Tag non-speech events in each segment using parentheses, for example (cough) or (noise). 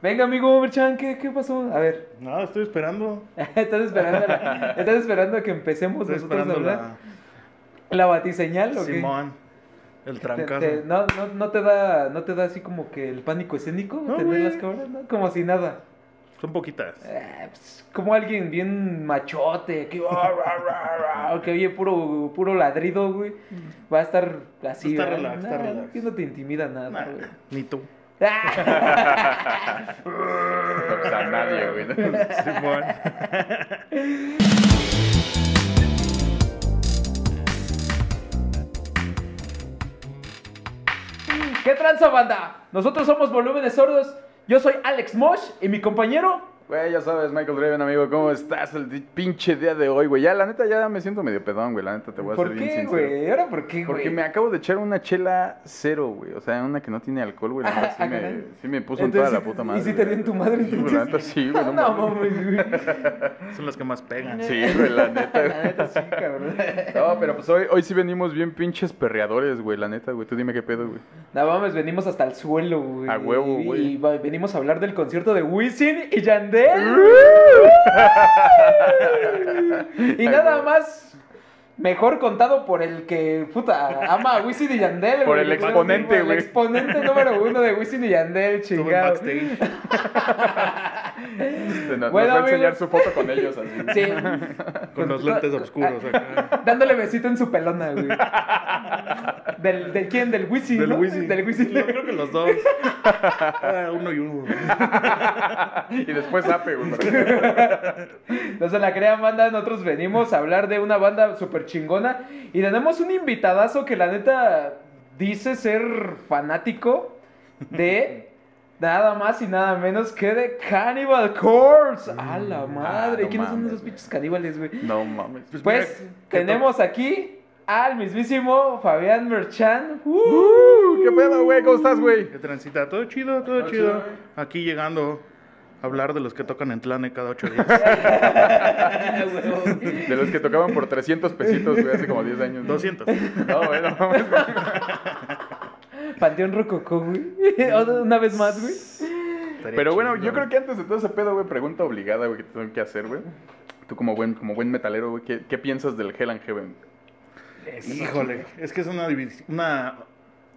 Venga, amigo Merchan, ¿qué, ¿qué pasó? A ver. (laughs) No, estoy esperando. ¿Estás esperando, la- (laughs) ¿Estás esperando a que empecemos Estoy nosotros a hablar? la ¿La batiseñal o qué? Simón. El Te- trancazo. te- no, no, no te da, ¿No te da así como que el pánico escénico No, tener las cabras? ¿no? Como si nada. Son poquitas. Eh, pues, como alguien bien machote, que, que oye puro, puro ladrido, güey. Va a estar así, Está relax, está relax. que no te intimida nada, Nah, güey. ni tú. O sea, nadie, güey. ¿no? (laughs) Simón. ¿Qué tranza, banda? Nosotros somos Volúmenes Sordos. Yo soy Alex Mosh y mi compañero. Güey, ya sabes, Michael Draven, amigo, ¿cómo estás el pinche día de hoy, güey? Ya, la neta, ya me siento medio pedón, güey. La neta, te voy a ¿Por ser bien qué, güey? ¿Ahora por qué, güey? Porque me acabo de echar una chela cero, güey. O sea, una que no tiene alcohol, güey. La neta, sí, Ah, me, sí me puso en toda la puta madre. ¿Y si te dio en tu madre Sí, güey, la neta, sí, güey. No, (laughs) No, mames. güey. Son las que más pegan. Sí, güey, la neta. La neta sí, cabrón. No, pero pues hoy, hoy sí venimos bien pinches perreadores, güey. La neta, güey. Tú dime qué pedo, güey. No mames, venimos hasta el suelo, güey. A huevo, Y- güey. Y venimos a hablar del concierto de Wisin y Yandel. (laughs) y A nada más mejor contado por el que, puta, ama a Wisin y Yandel. Por güey. el exponente, Por El güey. exponente número uno de Wisin y Yandel, chingado. backstage. (laughs) Nos, nos Bueno, va a enseñar su foto con ellos así. (laughs) Sí. Con los lentes oscuros acá. (laughs) Dándole besito en su pelona, güey. ¿Del, ¿De quién? Del Wisin, Del ¿no? Wisin. Del Wisin. Yo creo que los dos. Ah, uno y uno. Y después ape, güey. No se la crean, banda. Nosotros venimos a hablar de una banda súper chingona. Y tenemos un invitadazo que la neta dice ser fanático de (laughs) nada más y nada menos que de Cannibal Corpse. A la madre. Ah, no ¿Quiénes son esos pinches caníbales, güey? No mames. Pues, Pues mira, tenemos aquí al mismísimo Fabián Merchan. Uh, ¿Qué pedo, güey? ¿Cómo estás, güey? ¿Qué transita? Todo chido, todo Todo chido. Aquí llegando hablar de los que tocan en Tlane cada ocho días. (laughs) De los que tocaban por 300 pesitos, güey, hace como 10 años. ¿no? 200. No, güey, no mames. güey. Panteón Rococó, güey. Una vez más, güey. Estaría Pero bueno, chido. yo creo que antes de todo ese pedo, güey, pregunta obligada, güey, que tengo que hacer, güey. Tú como buen, como buen metalero, güey, ¿qué, qué piensas del Hell and Heaven? Híjole, es que es una división. Una,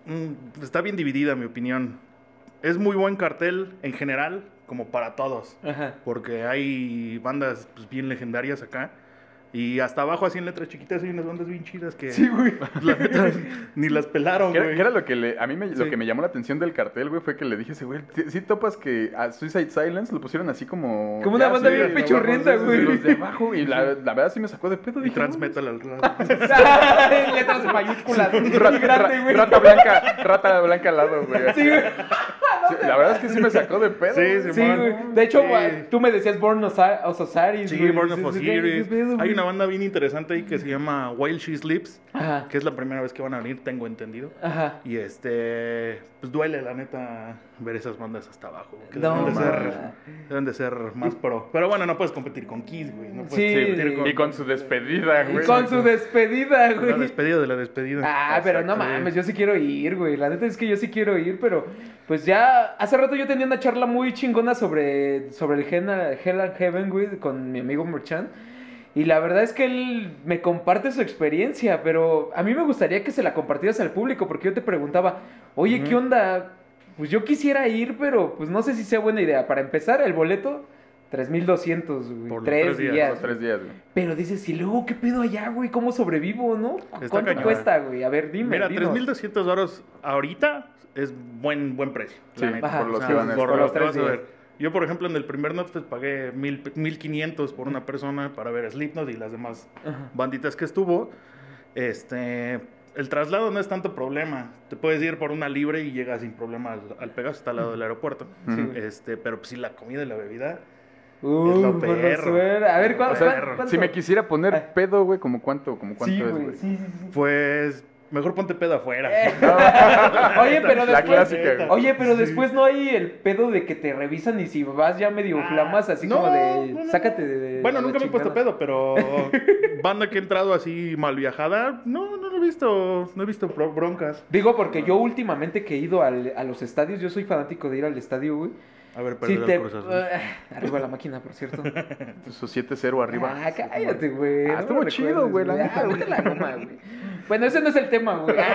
mm, está bien dividida, mi opinión. Es muy buen cartel en general, como para todos. Ajá. Porque hay bandas pues, bien legendarias acá. Y hasta abajo, así en letras chiquitas, hay unas bandas bien chidas que Sí, güey. (laughs) la neta, ni las pelaron, ¿Qué era, güey. qué era lo que le, a mí me, lo Sí. que me llamó la atención del cartel, güey, fue que le dije ese güey, ¿sí, topas que a Suicide Silence lo pusieron así como... Como una banda bien abajo, güey. los de abajo, y la, la verdad sí me sacó de pedo. Y dije, trans no, metal al (laughs) lado. (laughs) Letras mayúsculas. Muy Ra- grande, ra- güey. rata blanca, rata blanca al lado, güey. Sí, güey. Sí, la verdad es que sí me sacó de pedo. Sí, güey. sí, güey. De hecho, tú me decías Born of Osiris. Sí. Born of Sí, sí, ¿qué- Osiris. Hay güey? Una banda bien interesante ahí que se llama While She Sleeps, Ajá. que es la primera vez que van a venir, tengo entendido. Ajá. Y este, pues duele la neta ver esas bandas hasta abajo. Que No, deben, de ser, deben de ser más pro. Pero bueno, no puedes competir con Kiss, güey. No puedes Sí, competir Y con su despedida, Y güey. con su despedida, la güey. despedida de la despedida. Ah, pero no mames, yo sí quiero ir, güey. La neta es que yo sí quiero ir, pero pues ya hace rato yo tenía una charla muy chingona sobre, sobre el Hell and Heaven, güey, con mi amigo Merchan. Y la verdad es que él me comparte su experiencia, pero a mí me gustaría que se la compartieras al público, porque yo te preguntaba, oye, ¿qué onda? Pues yo quisiera ir, pero pues no sé si sea buena idea. Para empezar, el boleto, 3200, güey. Por los Tres tres días, días. Los tres días, güey. Pero dices, ¿y luego qué pedo allá, güey? ¿Cómo sobrevivo, no? Está ¿Cuánto cañón. cuesta, güey? A ver, dime. Mira, dinos. 3.200 dólares ahorita es buen, buen precio. Sí, la neta. Ajá. por los O sea, que van a por los tres vas a ver. Yo, por ejemplo, en el primer Notfest pagué mil- 1.500 por una persona para ver Slipknot y las demás Ajá. banditas que estuvo. Este, el traslado no es tanto problema. Te puedes ir por una libre y llegas sin problema al, al Pegaso, está al lado del aeropuerto. Sí. Este, pero pues sí, la comida y la bebida. Uy, lo por perro. A ver, ¿cuánto? O sea, cuánto- si me quisiera poner pedo, güey, como cuánto, como cuánto Sí, es, güey, güey. sí, sí, sí. Pues, mejor ponte pedo afuera. Eh. (laughs) Oye, pero La después... clásica. Oye, pero después no hay el pedo de que te revisan y si vas ya medio Ah, flamas, así no, como de... no, no, sácate de... Bueno, nunca me he puesto pedo, pero (laughs) banda que ha entrado así mal viajada, no, no lo he visto, no he visto bro- broncas. Digo porque yo últimamente que he ido al- a los estadios, yo soy fanático de ir al estadio, güey. A ver, Si Cruz Azul. Ah, arriba la máquina, por cierto. (laughs) Su 7-0 arriba. Ah, cállate, güey. Ah, no estuvo chido, güey, la neta, Ah, güey. Bueno, ese no es el tema, güey. (laughs)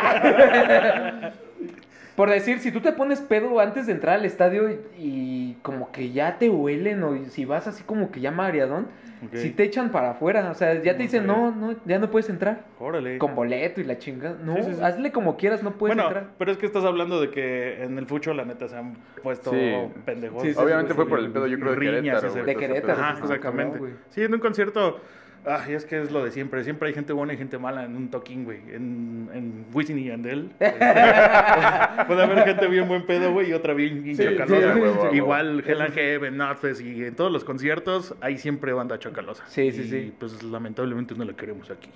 (laughs) Por decir, si tú te pones pedo antes de entrar al estadio y, y como que ya te huelen o si vas así como que ya mareadón, si te echan para afuera, o sea, ya te dicen, no, no, ya no puedes entrar. Órale. Con boleto y la chingada. No, Sí, sí, sí. hazle como quieras, no puedes bueno, entrar. pero es que estás hablando de que en el fucho la neta se han puesto Sí. pendejos. Sí, sí, Obviamente sí, fue por el pedo, yo creo, de riñas, Querétaro, De Querétaro. Ajá, exactamente. sí, en un concierto. Ay, es que es lo de siempre. Siempre hay gente buena y gente mala en un toquín, güey. En, en Wisin y Yandel. (laughs) este, puede haber gente bien buen pedo, güey, y otra bien, bien Sí, sí. Igual Hell and Heaven, Notfest y en todos los conciertos hay siempre banda chacalosa. Sí, sí, Y, sí. pues lamentablemente no la queremos aquí.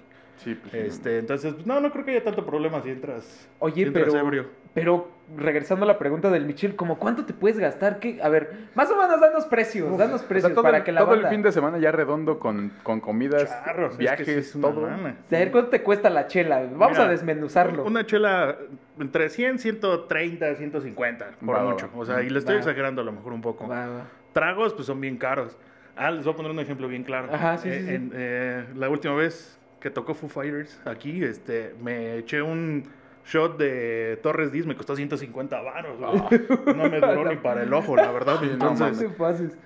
Sí, pues, Este, entonces, pues, no, no creo que haya tanto problema si entras. Oye, si entras pero, ebrio. pero regresando a la pregunta del Michel, como cuánto te puedes gastar? ¿Qué? A ver, más o menos danos precios, danos o sea, precios todo, para el, que la todo el fin de semana ya redondo con, con comidas, Charros, es que viajes, sí es una todo. A ver, ¿cuánto te cuesta la chela? Vamos Mira, a desmenuzarlo. Una chela entre 100, 130, 150, por Va, mucho. O sea, y le estoy Va. exagerando a lo mejor un poco. Va, va. Tragos, pues son bien caros. Ah, les voy a poner un ejemplo bien claro. Ajá, sí, sí, Eh, sí. en, eh, la última vez que tocó Foo Fighters aquí, este, me eché un shot de Torres Diz, me costó 150 baros. güey. (laughs) No me duró ni para el ojo, la verdad. Entonces,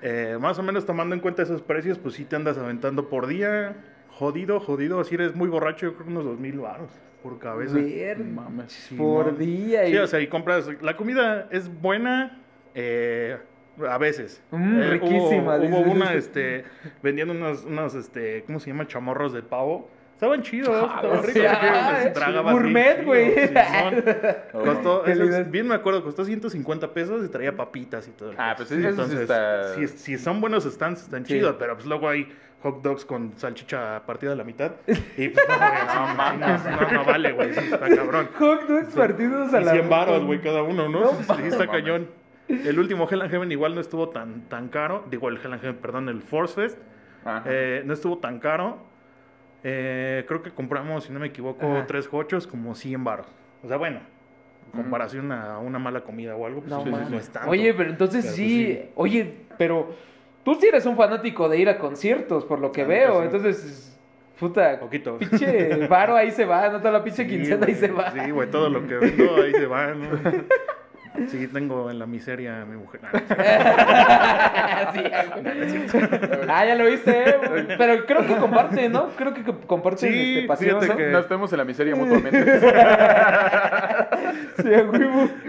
eh, más o menos tomando en cuenta esos precios, pues sí te andas aventando por día. Jodido, jodido. Si eres muy borracho, yo creo que unos 2000 baros por cabeza. Ver, Mames. Sí, por no. día. y- Sí, o sea, y compras. La comida es buena eh, a veces. Mm, Eh, riquísima, Hubo, una, este, vendiendo unos, unos, este, ¿cómo se llama? Chamorros de pavo. Estaban chidos, estaban sí, ricos. ah, tragabas gourmet, güey. (laughs) Costó, es- bien me acuerdo, costó 150 pesos y traía papitas y todo. Ah, pues eso sí está- Si, si son buenos stands, están Sí. chidos, pero pues luego hay hot dogs con salchicha partida a la mitad. Y pues no, güey, no, no, no, no vale, güey, sí, está cabrón. Hot dogs partidos a Y la 100 baros, güey, cada uno, ¿no? No sí, está cañón. El último Hell and Heaven igual no estuvo tan, tan caro. Digo, el Hell and Heaven, perdón, el Force Fest. Eh, no estuvo tan caro. Eh, creo que compramos, si no me equivoco, Ajá. tres hochos como 100 baros. O sea, bueno, en comparación a una mala comida o algo, pues No, no es tanto. Oye, pero entonces Pero, sí, pues, sí. Oye, pero tú sí eres un fanático de ir a conciertos, por lo que veo. sí. Entonces, puta, Poquito. pinche (laughs) varo ahí se va, no toda la pinche Sí, quincena ahí se va. Sí, güey, todo lo que vendo ahí se va, ¿no? (laughs) Sí, tengo en la miseria a mi mujer. (laughs) Ah, ya lo viste, eh. Pero creo que comparte, ¿no? Creo que co- comparten Sí, este, pasión, ¿no? que- Nos estemos en la miseria mutuamente. (laughs) Sí.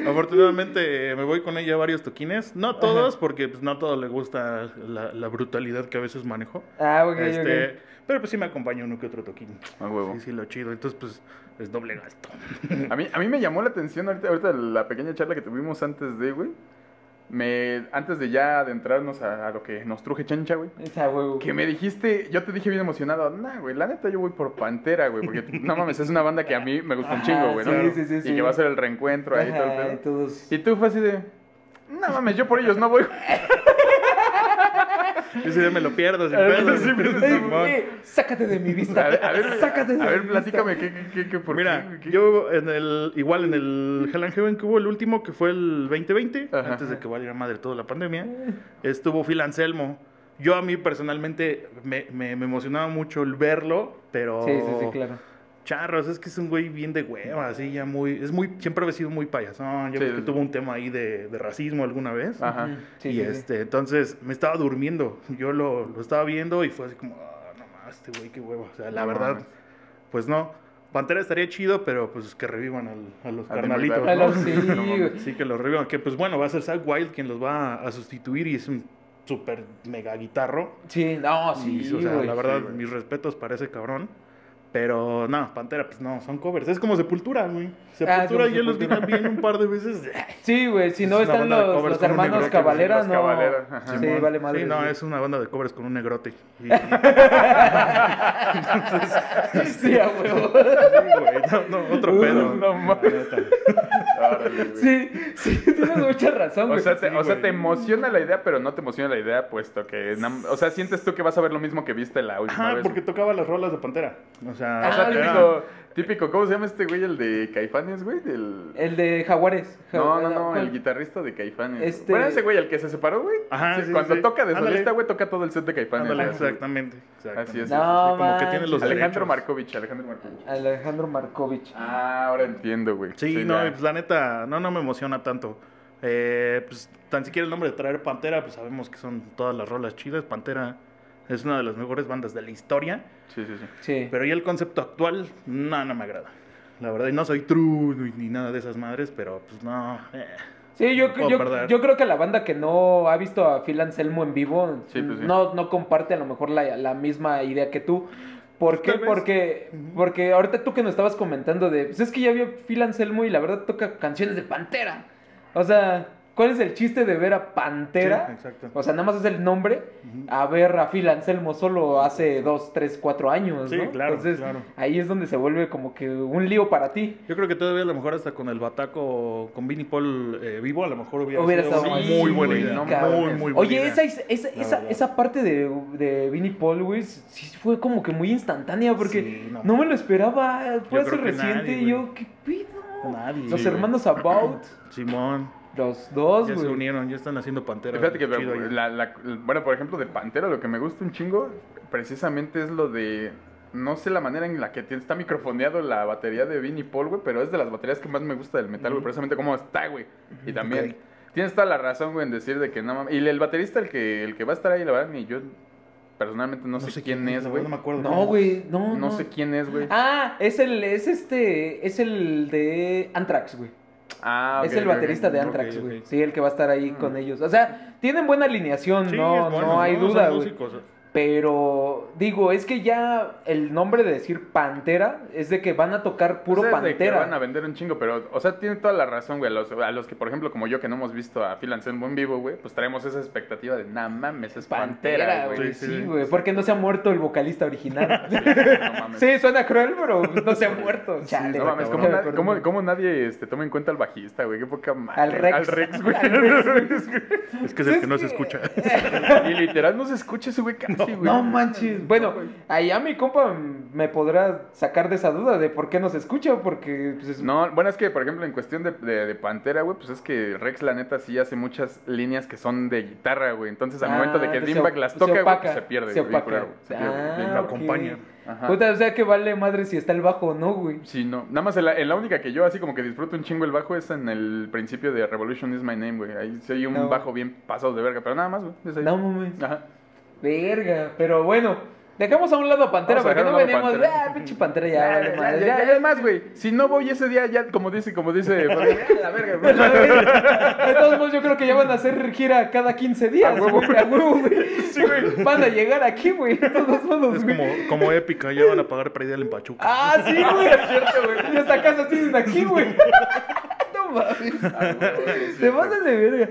Afortunadamente eh, me voy con ella a varios toquines. No todos, porque pues, no a todos le gusta la, la brutalidad que a veces manejo. Ah, ok, Este, ok. Pero pues sí me acompaña uno que otro toquín. A huevo. Sí, sí, lo chido. Entonces, pues, es doble gasto. A mí, a mí me llamó la atención ahorita, ahorita la pequeña charla que tuvimos antes de, güey. Me, antes de ya adentrarnos a, a lo que nos truje Chencha, güey. Es a huevo. Que me dijiste, yo te dije bien emocionado, nah, güey, la neta yo voy por Pantera, güey, porque no mames, es una banda que a mí me gusta un chingo, güey, ¿no? sí, sí, sí, y sí. que va a ser el reencuentro ahí, todo el pedo. y todos... Y tú fue así de, no mames, yo por ellos no voy. (laughs) Ese día me lo pierdo. sin pedo. sí, sácate de mi vista. A ver, a ver, sácate de a mi ver vista. platícame, ¿qué, qué, qué, qué, por Mira, qué? ¿Qué? yo en el, igual en el Hell and Heaven que hubo el último, que fue el 2020, Ajá. antes de que valiera madre toda la pandemia, estuvo Phil Anselmo. Yo a mí personalmente me, me, me emocionaba mucho el verlo, pero... Sí, sí, sí, claro. Charros, es que es un güey bien de hueva, así ya muy... Es muy... Siempre ha sido muy payasón, yo Sí, creo que sí. tuvo un tema ahí de, de racismo alguna vez. Ajá. Sí, y sí, sí. este, entonces me estaba durmiendo. Yo lo, lo estaba viendo y fue así como, ah, no más, este güey, qué huevo. O sea, la No verdad, mames. pues no. Pantera estaría chido, pero pues que revivan al- a los Al carnalitos. Dimebag. ¿no? A los- (laughs) sí, que los revivan. Que pues bueno, va a ser Zack Wild quien los va a sustituir y es un súper mega guitarro. Sí, no, sí, Y, o sea, la verdad, mis respetos para ese cabrón. Pero no, Pantera, pues no, son covers. Es como Sepultura, güey. Sepultura como ya los vieron bien un par de veces. Sí, güey, si no están los, los hermanos los no. Cavalera, ajá. Sí, vale madre. Sí, no, güey. es una banda de covers con un negrote. Y- (laughs) Sí, a huevo. Sí, güey, no, no, otro pedo. No mames. Sí, sí, tienes mucha razón, O güey. sea, te, Sí, o sea, te emociona la idea, pero no te emociona la idea, puesto que... O sea, sientes tú que vas a ver lo mismo que viste la última Ajá, vez. porque tocaba las rolas de Pantera. O sea, Ah, O sea, sí. típico, Típico, ¿cómo se llama este güey? El de Caifanes, güey. Del... El de Jaguares. Ja- No, no, no, ¿cuál? el guitarrista de Caifanes. Este- Bueno, ese güey, el que se separó, güey. Ajá, Sí, sí, cuando sí. toca de solista, güey, toca todo el set de Caifanes. Ándale, güey. exactamente. exactamente. Así es. No, como que tiene los Alejandro derechos. Markovich, Alejandro Markovich. Alejandro Markovich. Ah, ahora entiendo, güey. Sí, no, pues la neta, no, no me emociona tanto. Eh, pues tan siquiera el nombre de traer Pantera, pues sabemos que son todas las rolas chidas. Pantera es una de las mejores bandas de la historia. Sí, sí, sí. Sí. Pero ya el concepto actual, no, no me agrada. La verdad, y no soy true ni, ni nada de esas madres, pero pues no. eh. Sí, yo, yo, yo creo que la banda que no ha visto a Phil Anselmo en vivo Sí, pues sí. no, no comparte a lo mejor la, la misma idea que tú. ¿Por qué? Tal vez. Porque, porque ahorita tú que nos estabas comentando de, pues es que ya vi a Phil Anselmo y la verdad toca canciones de Pantera. O sea, ¿cuál es el chiste de ver a Pantera? Sí, exacto. O sea, nada más es el nombre a ver a Phil Anselmo solo hace dos, tres, cuatro años, Sí, ¿no? claro, Entonces, claro. ahí es donde se vuelve como que un lío para ti. Yo creo que todavía a lo mejor hasta con el Bataco, con Vinnie Paul eh, vivo, a lo mejor hubiera, Hubiera sido estado muy buena idea. no muy, muy buena Oye, idea. esa, esa, esa, esa, parte de, de Vinnie Paul, güey, sí fue como que muy instantánea porque Sí, no. no. me lo esperaba. Fue hace reciente nadie, y yo. ¿qué pido? Nadie. Los Sí, hermanos About, Simón, los dos, ya se güey. unieron, ya están haciendo Pantera. Fíjate que, la, la- bueno, por ejemplo, de Pantera, lo que me gusta un chingo, precisamente es lo de. No sé la manera en la que tiene- está microfoneado la batería de Vinnie Paul, güey, pero es de las baterías que más me gusta del metal, güey, precisamente cómo está, güey. Y también. Ok. Tienes toda la razón, güey, en decir de que no mames. Y el baterista, el que, el que va a estar ahí, la verdad, ni yo personalmente no, sé, quién es, güey. No me acuerdo. No, güey, no, no. No sé quién es, güey. Ah, es el, es este, es el de Anthrax, güey. Ah, es el baterista de Anthrax, güey. Sí, el que va a estar ahí Mm. con ellos. O sea, tienen buena alineación, Sí, no, bueno, no hay duda, güey. Pero digo, es que ya el nombre de decir Pantera es de que van a tocar puro Pues es de que Pantera. van a vender un chingo, pero, o sea, tiene toda la razón, güey. A los, a los que, por ejemplo, como yo, que no hemos visto a Phil Anselmo en vivo, güey, pues traemos esa expectativa de, nah mames, es Pantera, Pantera, güey. Sí, Sí, sí. güey. Porque no se ha muerto el vocalista original. (laughs) No mames. sí, suena cruel, pero no se ha muerto. Chale, No mames, ¿cómo, cabrón. na- cómo- cómo nadie este, toma en cuenta al bajista, güey? Qué poca madre. Al Rex. Al Rex, (laughs) güey. Al Rex, (laughs) Es que es el que no se escucha. y literal no se escucha ese güey güey. No manches. Bueno, ahí a mi compa me podrá sacar de esa duda de por qué no se escucha, porque pues, es- No, bueno, es que, por ejemplo, en cuestión de, de- de Pantera, güey, pues es que Rex, la neta, sí hace muchas líneas que son de guitarra, güey. Entonces, al Ah, momento de que se- las se toca, güey, opaca, pues se pierde. se güey, opaca. güey. Se pierde, Ah, Lo cabrón. ok. acompaña. Ajá. Puta, o sea que vale madre si está el bajo o no, güey. Sí, no. Nada más en la, en la única que yo así como que disfruto un chingo el bajo es en el principio de Revolution is my name, güey. Ahí hay un No. bajo bien pasado de verga, pero nada más, güey. es ahí. No mames. Ajá. Verga, pero bueno. Dejamos a un lado a Pantera Vamos a porque no a un lado veníamos. Pantera. Ah, pinche Pantera ya, Ya, vale ya, madre, ya, ya, ya, ya. Además, güey, si no voy ese día, ya, como dice, como dice, (laughs) ya, la verga, güey. De todos modos, yo creo que ya van a hacer gira cada 15 días. A huevo. güey, A huevo, güey. Sí, güey. Van a llegar aquí, güey. De todos modos, Es güey. como, como épica, ya van a pagar para ir al en Pachuca. Ah, sí, güey. (laughs) Es cierto, güey. Y hasta casa tienen aquí, güey. (laughs) Mames. (laughs) Te pasas de verga.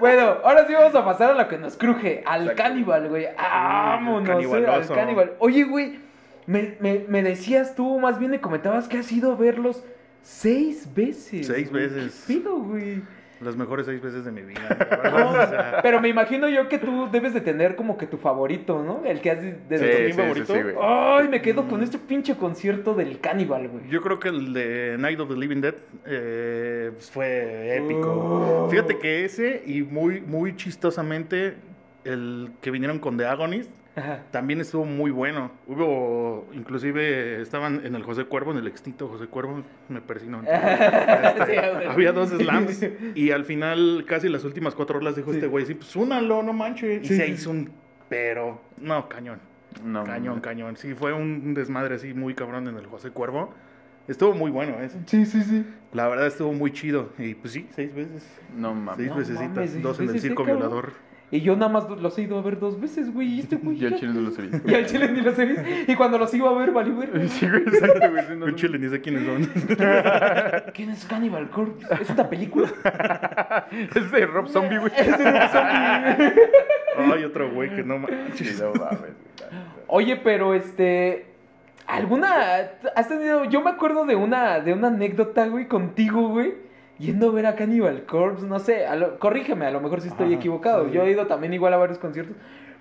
Bueno, ahora sí vamos a pasar a lo que nos cruje. Al Exacto. caníbal, güey. Vámonos, eh, al caníbal. Oye, güey. Me, me, me decías tú, más bien me comentabas que has ido a verlos seis veces. Seis güey. veces. ¿Qué pido, güey? Las mejores seis veces de mi vida. (laughs) o sea, (laughs) Pero me imagino yo que tú debes de tener como que tu favorito, ¿no? El que has de, de- Sí, sí, sí, favorito? sí, güey. Ay, me quedo con este pinche concierto del Cannibal, güey. Yo creo que el de Night of the Living Dead eh, pues, fue épico. Oh. Fíjate que ese y muy, muy chistosamente el que vinieron con The Agonist Ajá. también estuvo muy bueno. Hubo, inclusive estaban en el José Cuervo, en el extinto José Cuervo, me persino. Este, (laughs) Sí, había dos slams (laughs) y al final casi las últimas cuatro horas dijo Sí. este güey, sí, pues únalo, no manches. Y Sí, se hizo un, pero, no, cañón. No, Cañón, cañón. Sí, fue un desmadre así muy cabrón en el José Cuervo. Estuvo muy bueno ese. Sí, sí, sí. La verdad estuvo muy chido. Y pues sí, seis veces. No mames. Seis No veces, mames, seis dos en el circo ¿eh, cabrón? violador. Y yo nada más los he ido a ver dos veces, güey. Y este (laughs) güey. Yo al chile no lo sé. (laughs) Y al chile ni los he visto. Y cuando los iba a ver, valió ver. (laughs) Sí, güey, exacto, güey. no, chile ni sé quiénes son. ¿Quién es Cannibal Corpse? ¿Es una película? Es de Rob Zombie, güey. Es de un zombie. Ay, otro güey que no manches. no mames, güey. Oye, pero este. ¿Alguna. ¿Has tenido.? Yo me acuerdo de una, de una anécdota, güey, contigo, güey. Yendo a ver a Cannibal Corpse, no sé, a lo- corrígeme, a lo mejor si estoy Ajá, equivocado. sí. Yo he ido también igual a varios conciertos.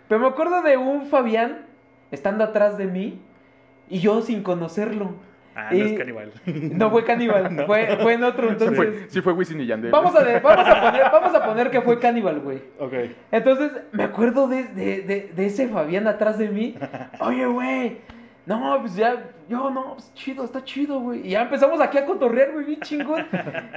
Pero me acuerdo de un Fabián estando atrás de mí y yo sin conocerlo. Ah, no Y- es caníbal. (laughs) No fue Cannibal, (laughs) fue, fue en otro, Sí entonces... fue, sí fue Wisin y Yandel. Vamos a, vamos, a poner, (laughs) vamos a poner que fue Cannibal, güey. ok. Entonces, me acuerdo de, de, de, de ese Fabián atrás de mí. Oye, güey. No, pues ya, yo, no, pues chido, está chido, güey. Y ya empezamos aquí a cotorrear, güey, bien chingón.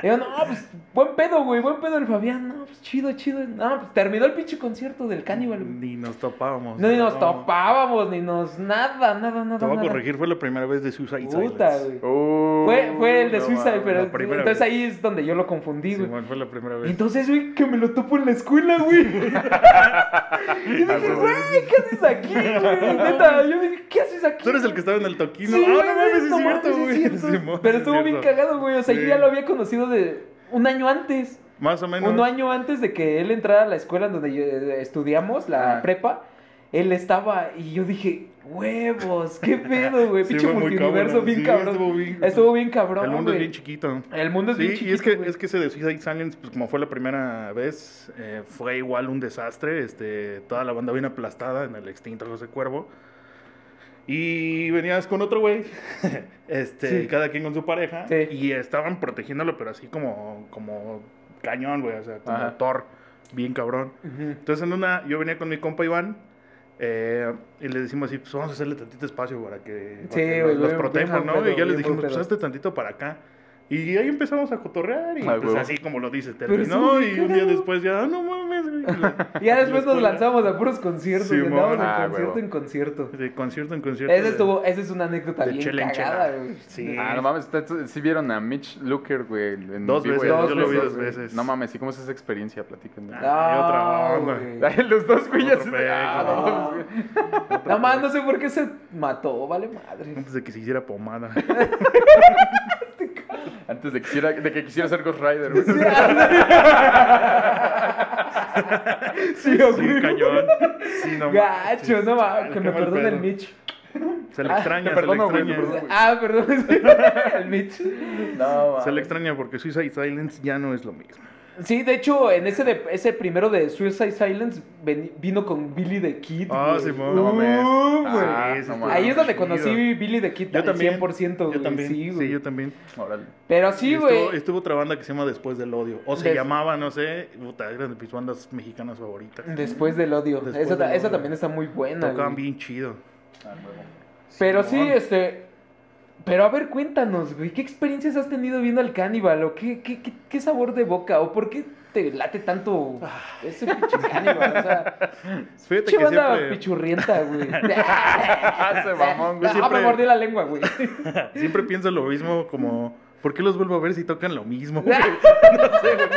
Y yo, no, pues, buen pedo, güey, buen pedo el Fabián. No, pues chido, chido. No, pues terminó el pinche concierto del Cannibal, güey. Ni nos topábamos. No, ni nos topábamos, ni nos. Nada, nada, nada. Te voy a nada. corregir, fue la primera vez de Suicide Puta, Silence. güey. Fue, fue el de Suicide, pero entonces vez. ahí es donde yo lo confundí, güey. Simón, fue la primera vez. entonces, güey, que me lo topo en la escuela, güey. (laughs) y dije, güey, ¿qué haces aquí, güey? Neta, yo dije, ¿qué haces aquí? Tú eres el que estaba en el toquino. Sí, ah, no mames, es cierto, güey. Pero es estuvo bien cagado, güey. O sea, yo Sí. ya lo había conocido de un año antes. Más o menos. Un año antes de que él entrara a la escuela donde eh, estudiamos, la prepa. Él estaba y yo dije, huevos, qué (laughs) pedo, güey. Sí, Pinche multiverso bien sí, cabrón. estuvo bien- Estuvo bien cabrón, El mundo es güey. bien chiquito. El mundo es Sí, bien y chiquito, es que, es que ese de Suicide Silence, pues como fue la primera vez, eh, fue igual un desastre. Este, toda la banda bien aplastada en el extinto José Cuervo. Y venías con otro güey, (laughs) este, cada quien con su pareja, y estaban protegiéndolo, pero así como, como cañón, güey, o sea, como Ajá. Thor, bien cabrón. Ujú. Entonces en una, yo venía con mi compa Iván, eh, y le decimos así, pues vamos a hacerle tantito espacio para que, para Sí, que güey, los, los ¿no? pedo, y ya les dijimos, pues hazte tantito para acá. Y ahí empezamos a cotorrear y Ah, pues así como lo dices, terminó y un día después ya, "Ah, no mames. Y (laughs) ya después nos lanzamos a puros conciertos. Simón. andábamos de Ah, concierto huevo. en concierto. De concierto en concierto. Ese de- estuvo, esa es una anécdota de bien chela cagada, güey. Sí. Ah, no mames, sí vieron a Mitch Looker, güey. en Dos vivo, veces, güey. yo lo vi dos veces. No mames, ¿y cómo es esa experiencia? Platíquenme. Ah, y otra onda. Los dos, güey, ya Ah, no. Nada más no sé por qué se mató, vale madre. Antes de que se hiciera pomada. (laughs) Antes de que quisiera, de que quisiera ser Ghost Rider, güey. Sí, (laughs) Sí, güey. cañón. Sí, no Gacho, no Qué que me perdone el. Mitch. Se le Ah, extraña, te se le güey, extraña. perdono. Ah, perdón. (laughs) el Mitch. No, Se le extraña porque Suicide Silence ya no es lo mismo. Sí, de hecho, en ese, de, ese primero de Suicide Silence ven- vino con Billy the Kid. Ah. Simón. No mames. Uh, güey. Ah, ese no. Ahí es donde chido. conocí Billy the Kid Yo al también. 100%, güey. Yo también. Sí, Sí, yo también. Órale. Pero sí, güey. Estuvo, estuvo otra banda que se llama Después del Odio. O se Des- llamaba, no sé. Puta, eran de mis bandas mexicanas favoritas. Después del odio. Después esa, del esa odio. también está muy buena. Tocaban bien chido. Ah, huevo. Pero sí, este. Pero a ver, cuéntanos, güey. ¿Qué experiencias has tenido viendo al Cannibal? ¿O qué, qué, qué, qué sabor de boca? ¿O por qué te late tanto ese pinche Cannibal? O sea, (laughs) Fíjate que banda siempre, pichurrienta, güey. (laughs) Ese mamón, güey. Ah, Siempre- me mordí la lengua, güey. (laughs) siempre pienso lo mismo como... ¿Por qué los vuelvo a ver si tocan lo mismo? (laughs)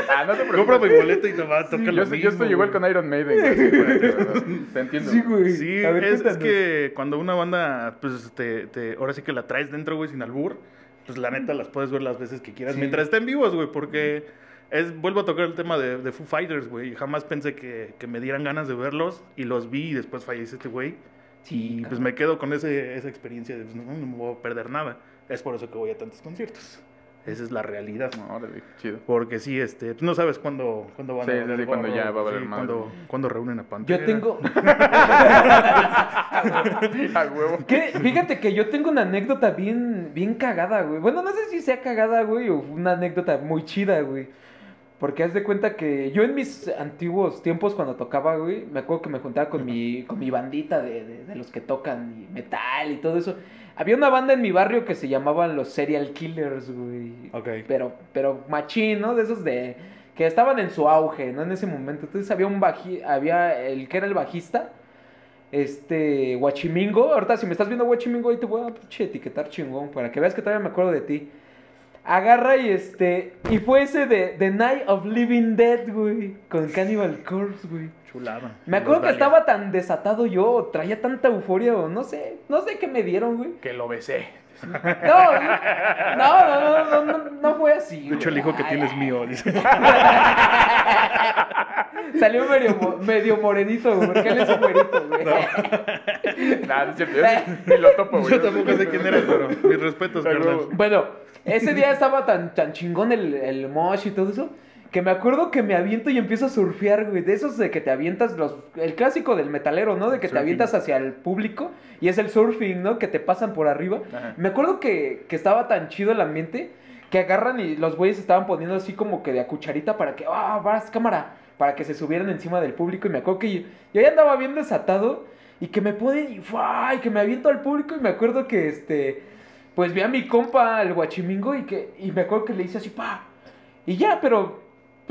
Ah, no te Compra mi preocupes. boleto y nomás tocan Yo, lo estoy- mismo. yo estoy igual güey. con Iron Maiden. güey, sí, güey. Te entiendo. Sí, güey. Sí, ver, es, es que cuando una banda, pues, te, te- ahora sí que la traes dentro, güey, sin albur, pues la neta las puedes ver las veces que quieras, Sí. mientras estén vivos, güey, porque es, vuelvo a tocar el tema de, de Foo Fighters, güey, jamás pensé que, que me dieran ganas de verlos, y los vi y después fallece este güey, Sí, y pues me quedo con ese, esa experiencia de, pues, no, no me voy a perder nada, es por eso que voy a tantos conciertos, esa es la realidad. No, órale, chido. Porque sí, este, pues, no sabes cuándo, cuándo van Sí, a sí, cuando ya va a valer sí, cuándo, cuándo reúnen a Pantera. Yo tengo. (laughs) (laughs) A huevo. ¿Qué? Fíjate que yo tengo una anécdota bien, bien cagada, güey. Bueno, no sé si sea cagada, güey, o una anécdota muy chida, güey. Porque haz de cuenta que yo en mis antiguos tiempos cuando tocaba, güey, me acuerdo que me juntaba con mi, con mi bandita de, de- de los que tocan y metal y todo eso. Había una banda en mi barrio que se llamaban los Serial Killers, güey. Ok. Pero, pero machín, ¿no? De esos de... Que estaban en su auge, ¿no? En ese momento. Entonces había un baji... Había el que era el bajista. Este... Guachimingo. Ahorita si me estás viendo Guachimingo, ahí te voy a pinche etiquetar chingón. Para que veas que todavía me acuerdo de ti. Agarra y este... Y fue ese de The Night of Living Dead, güey. Con Cannibal Corpse, güey. Chulada. Me acuerdo que estaba tan desatado yo, traía tanta euforia, o no sé, no sé qué me dieron, güey. Que lo besé. No, no, no, no, no, no, no fue así. De hecho, el hijo que tienes mío. dice. (laughs) Salió medio, medio morenito, güey, porque él es un güerito, güey. Nada, no (laughs) ni lo topo, güey. Yo tampoco sé quién era, pero mis respetos, carnal. Bueno, ese día estaba tan, tan chingón el, el mosh y todo eso, que me acuerdo que me aviento y empiezo a surfear, güey. De esos de que te avientas, los, el clásico del metalero, ¿no? De que te avientas hacia el público y es el surfing, ¿no? Que te pasan por arriba. Ajá. Me acuerdo que, que estaba tan chido el ambiente que agarran y los güeyes estaban poniendo así como que de a cucharita para que, ah, vas, cámara, para que se subieran encima del público. Y me acuerdo que yo, yo ya andaba bien desatado y que me ponen y, ¡fua! y que me aviento al público. Y me acuerdo que, este, pues vi a mi compa, el guachimingo, y, que, y me acuerdo que le hice así, pa. Y ya, pero,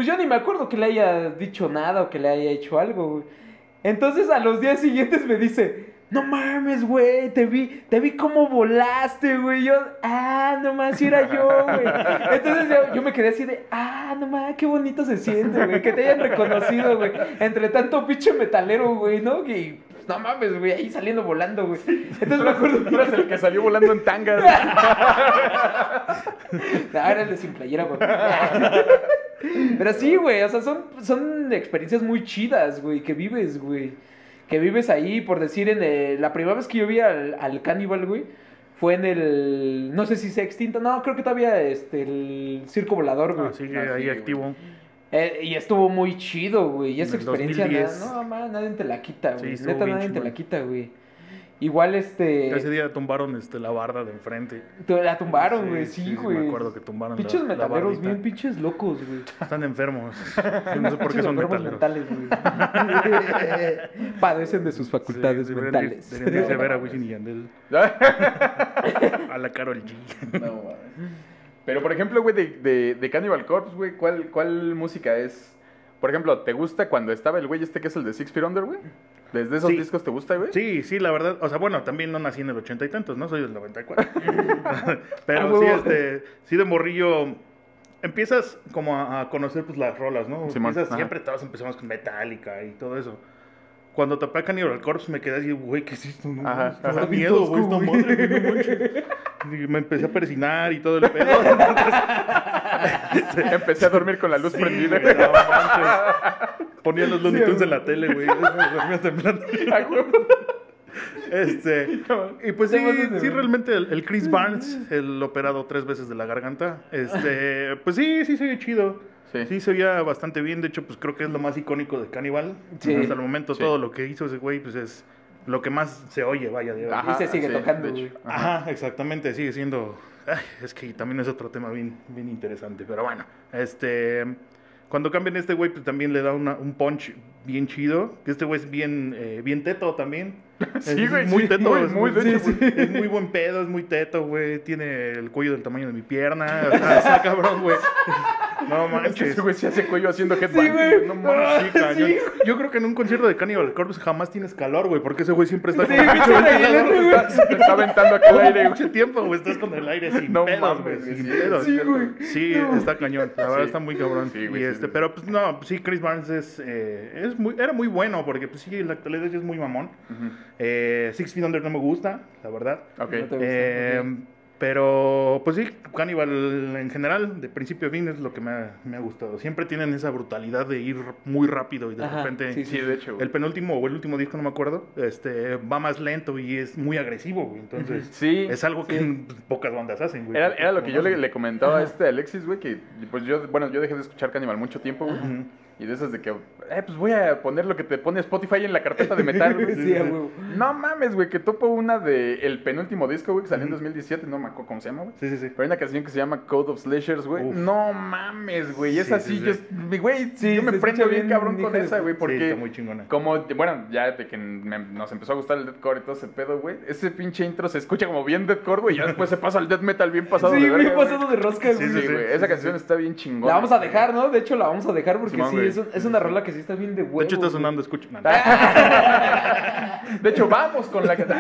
pues yo ni me acuerdo que le haya dicho nada o que le haya hecho algo, güey. Entonces a los días siguientes me dice, no mames, güey, te vi, te vi cómo volaste, güey. Yo, ah, no más, sí era yo, güey. Entonces yo, yo me quedé así de, ah, no más, qué bonito se siente, güey, que te hayan reconocido, güey. Entre tanto pinche metalero, güey, ¿no? Y, no mames, güey, ahí saliendo volando, güey. Entonces me acuerdo Tú eras el que salió volando en tangas. (laughs) No, era el de sin playera, güey. (laughs) Pero sí, güey, o sea, son, son experiencias muy chidas, güey, que vives, güey. Que vives ahí, por decir, en el- la primera vez que yo vi al, al Cannibal, güey, fue en el, no sé si se extinto, no, creo que todavía, este, el Circo Volador, güey. Ah, sigue Ah, ahí sí, güey. Eh, y estuvo muy chido, güey. Y esa experiencia, 2010. nada, no, mamá, nadie te la quita, Sí, güey. estuvo Neta, nadie te la quita, güey. Igual, este, Ese día tumbaron este, la barda de enfrente. te la tumbaron, güey, sí, güey. me acuerdo que tumbaron la- Pinches la metaleros bardita. bien pinches locos, güey. (laughs) Están enfermos. (laughs) Yo no sé por qué son enfermos metaleros. mentales, güey. (laughs) Padecen de sus facultades Sí, deberían de- mentales. deberían de irse a ver a Wisin y Yandel. A la Carol G. No, mames. Pero, por ejemplo, güey, de, de, de Cannibal Corpse, güey, ¿cuál, ¿cuál música es? Por ejemplo, ¿te gusta cuando estaba el güey este que es el de Six Feet Under, güey? ¿Desde esos Sí. discos te gusta, güey? Sí, sí, la verdad. O sea, bueno, también no nací en el ochenta y tantos, ¿no? Soy del 94. (laughs) (laughs) Ah, Pero huevo. sí, este, sí de morrillo. Empiezas como a, a conocer pues las rolas, ¿no? Simón, Empiezas, ajá. siempre todos empezamos con Metallica y todo eso. Cuando tapé Cannibal Corpse me quedé así, güey, ¿qué es esto? No, Ajá, está ajá. da miedo, güey, esta madre, güey, no manches. Y me empecé a persinar y todo el pedo. (laughs) (laughs) Empecé a dormir con la luz prendida. Güey, no. Ponía los Looney Tunes en la tele, güey. (laughs) Dormía temblando. Este, y pues sí, sí, realmente el, el Chris Barnes, el operado tres veces de la garganta, este, pues sí, sí se oye chido. Sí. Sí. se oía bastante bien, de hecho, pues creo que es lo más icónico de Cannibal. Sí. Hasta el momento Sí. todo lo que hizo ese güey, pues es lo que más se oye, vaya. De Ajá, Y se sigue sí, tocando. Ajá. Ajá, exactamente, sigue siendo... ay, es que también es otro tema bien, bien interesante, pero bueno, este... Cuando cambian este güey, pues también le da una- un punch bien chido. Que este güey es bien, eh, bien teto también. (laughs) Sí, güey, Muy sí, teto. muy, es, muy, sí, es muy buen pedo, es muy teto, güey. Tiene el cuello del tamaño de mi pierna. O sea, está (laughs) cabrón, güey. No (laughs) manches. ese güey se hace cuello haciendo headbang. Sí, güey. No mames. Sí, (laughs) cañón. Yo creo que en un concierto de Cannibal Corpse jamás tienes calor, güey, porque ese güey siempre está Sí, con el pinche pinche ventilador, güey. Te está aventando acá el aire, Mucho tiempo, güey, estás con el aire sin No pedos, güey, sin pedos. Sí, güey. Sí, No. está cañón, la verdad Sí. está muy cabrón. Sí, güey, y sí, este, sí. pero pues no, pues, sí, Chris Barnes es, eh, es muy, era muy bueno, porque pues sí, en la actualidad ya es muy mamón. Eh, Six Feet Under no me gusta, la verdad. Ok. No te gusta, Eh, ok. Pero, pues sí, Cannibal en general, de principio a fin, es lo que me ha, me ha gustado. Siempre tienen esa brutalidad de ir muy rápido y de Ajá, repente... sí, Sí, de hecho. güey. El penúltimo o el último disco, no me acuerdo, este, va más lento y es muy agresivo, güey. Entonces, Sí. es algo que sí. en (laughs) pocas bandas hacen, güey. Era, era lo que yo le, le comentaba a Ajá. este Alexis, güey, que pues yo, bueno, yo dejé de escuchar Cannibal mucho tiempo, güey. Ujú. Y de esas de que, eh, pues voy a poner lo que te pone Spotify en la carpeta de (laughs) metal, güey. Sí, huevo. No mames, güey, que topo una de el penúltimo disco, güey, que salió en 2017, no me acuerdo cómo se llama, güey. Sí, sí, sí. Pero hay una canción que se llama Code of Slashers, güey. Uf. No mames, güey. Es Sí, así, sí, yo, sí. güey, Sí, yo me prendo bien bien cabrón con de esa, güey, Sí, porque está muy chingona. como, bueno, ya de que me- nos empezó a gustar el deathcore y todo ese pedo, güey. Ese pinche intro se escucha como bien deathcore, güey, y ya después se pasa al death metal bien pasado Sí, de bien verga, güey. pasado de rosca, Sí, güey. sí, sí, güey. sí, Esa sí, canción sí. está bien chingona. La vamos a güey. dejar, ¿no? De hecho, la vamos a dejar porque sí, güey. Es, un- es una rola que sí está bien de huevo. De hecho, está sonando, escucha. (laughs) No, De hecho, vamos con la que... (laughs)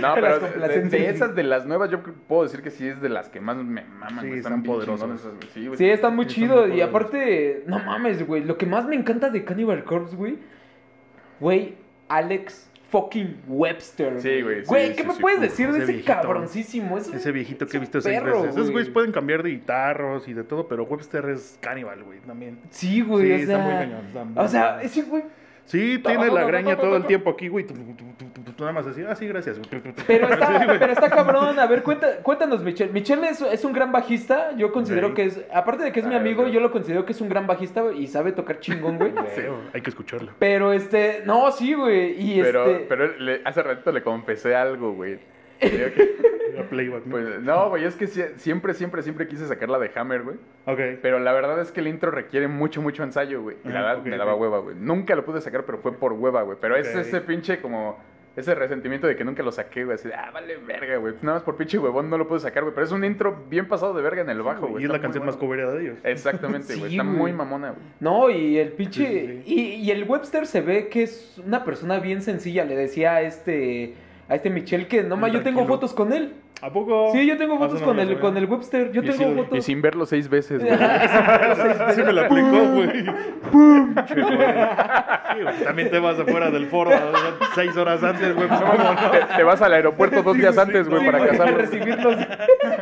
No, Las pero de, de esas de las nuevas, yo puedo decir que sí es de las que más me maman. Sí, están bien poderosas. Sí, güey. Sí, están muy Están chidos. muy Y aparte, no mames, güey. Lo que más me encanta de Cannibal Corpse, güey. Güey, Alex fucking Webster. Sí, güey, sí, Güey, ¿qué sí, me sí. puedes decir de ese viejito. cabroncísimo? Es un- Ese viejito que he visto seis perro, veces. Esos güey. güeyes pueden cambiar de guitarros y de todo, pero Webster es Cannibal, güey, también. Sí, güey, Sí, o está sea. muy cañón, está muy o sea, cañón. ese güey. Sí, tiene la greña todo el tiempo aquí, güey. Tú nada más así, ah, sí, gracias. (laughs) Pero está, pero está cabrón. A ver, cuenta, cuéntanos, Michelle. Michelle es, es un gran bajista. Yo considero que es. Aparte de que es mi Ah, amigo, yo lo considero que es un gran bajista y sabe tocar chingón, güey. (laughs) Sí, hay que escucharlo. Pero este. No, sí, güey. Y Pero, este. pero le- hace ratito le confesé algo, güey. (laughs) Playback, ¿no? Pues, no, güey, es que sie- siempre, siempre, siempre quise sacarla de Hammer, güey. ok. Pero la verdad es que el intro requiere mucho, mucho ensayo, güey. Y la verdad me daba hueva, güey. Nunca lo pude sacar, pero fue por hueva, güey. Pero es Ok. ese pinche como... Ese resentimiento de que nunca lo saqué, güey. Así de, ah, vale verga, güey. Nada más por pinche huevón no lo pude sacar, güey. Pero es un intro bien pasado de verga en el bajo, güey. y es la canción bueno. más cobereada de ellos. Exactamente, (laughs) güey. Sí, Está muy mamona, güey. No, y el pinche. Sí, sí, Y, y el Webster se ve que es una persona bien sencilla. Le decía a este. A este Michelle que no más yo tengo fotos con él. ¿A poco? Sí, yo tengo fotos no con el, con el Webster. Yo Y tengo sin, fotos. y sin verlo seis veces, güey. (laughs) Sí me la aplicó, güey. Sí, güey, También te vas afuera del foro seis horas antes, güey. Pues, te, te vas al aeropuerto dos días antes, güey, Sí, para casarlos. recibirlos.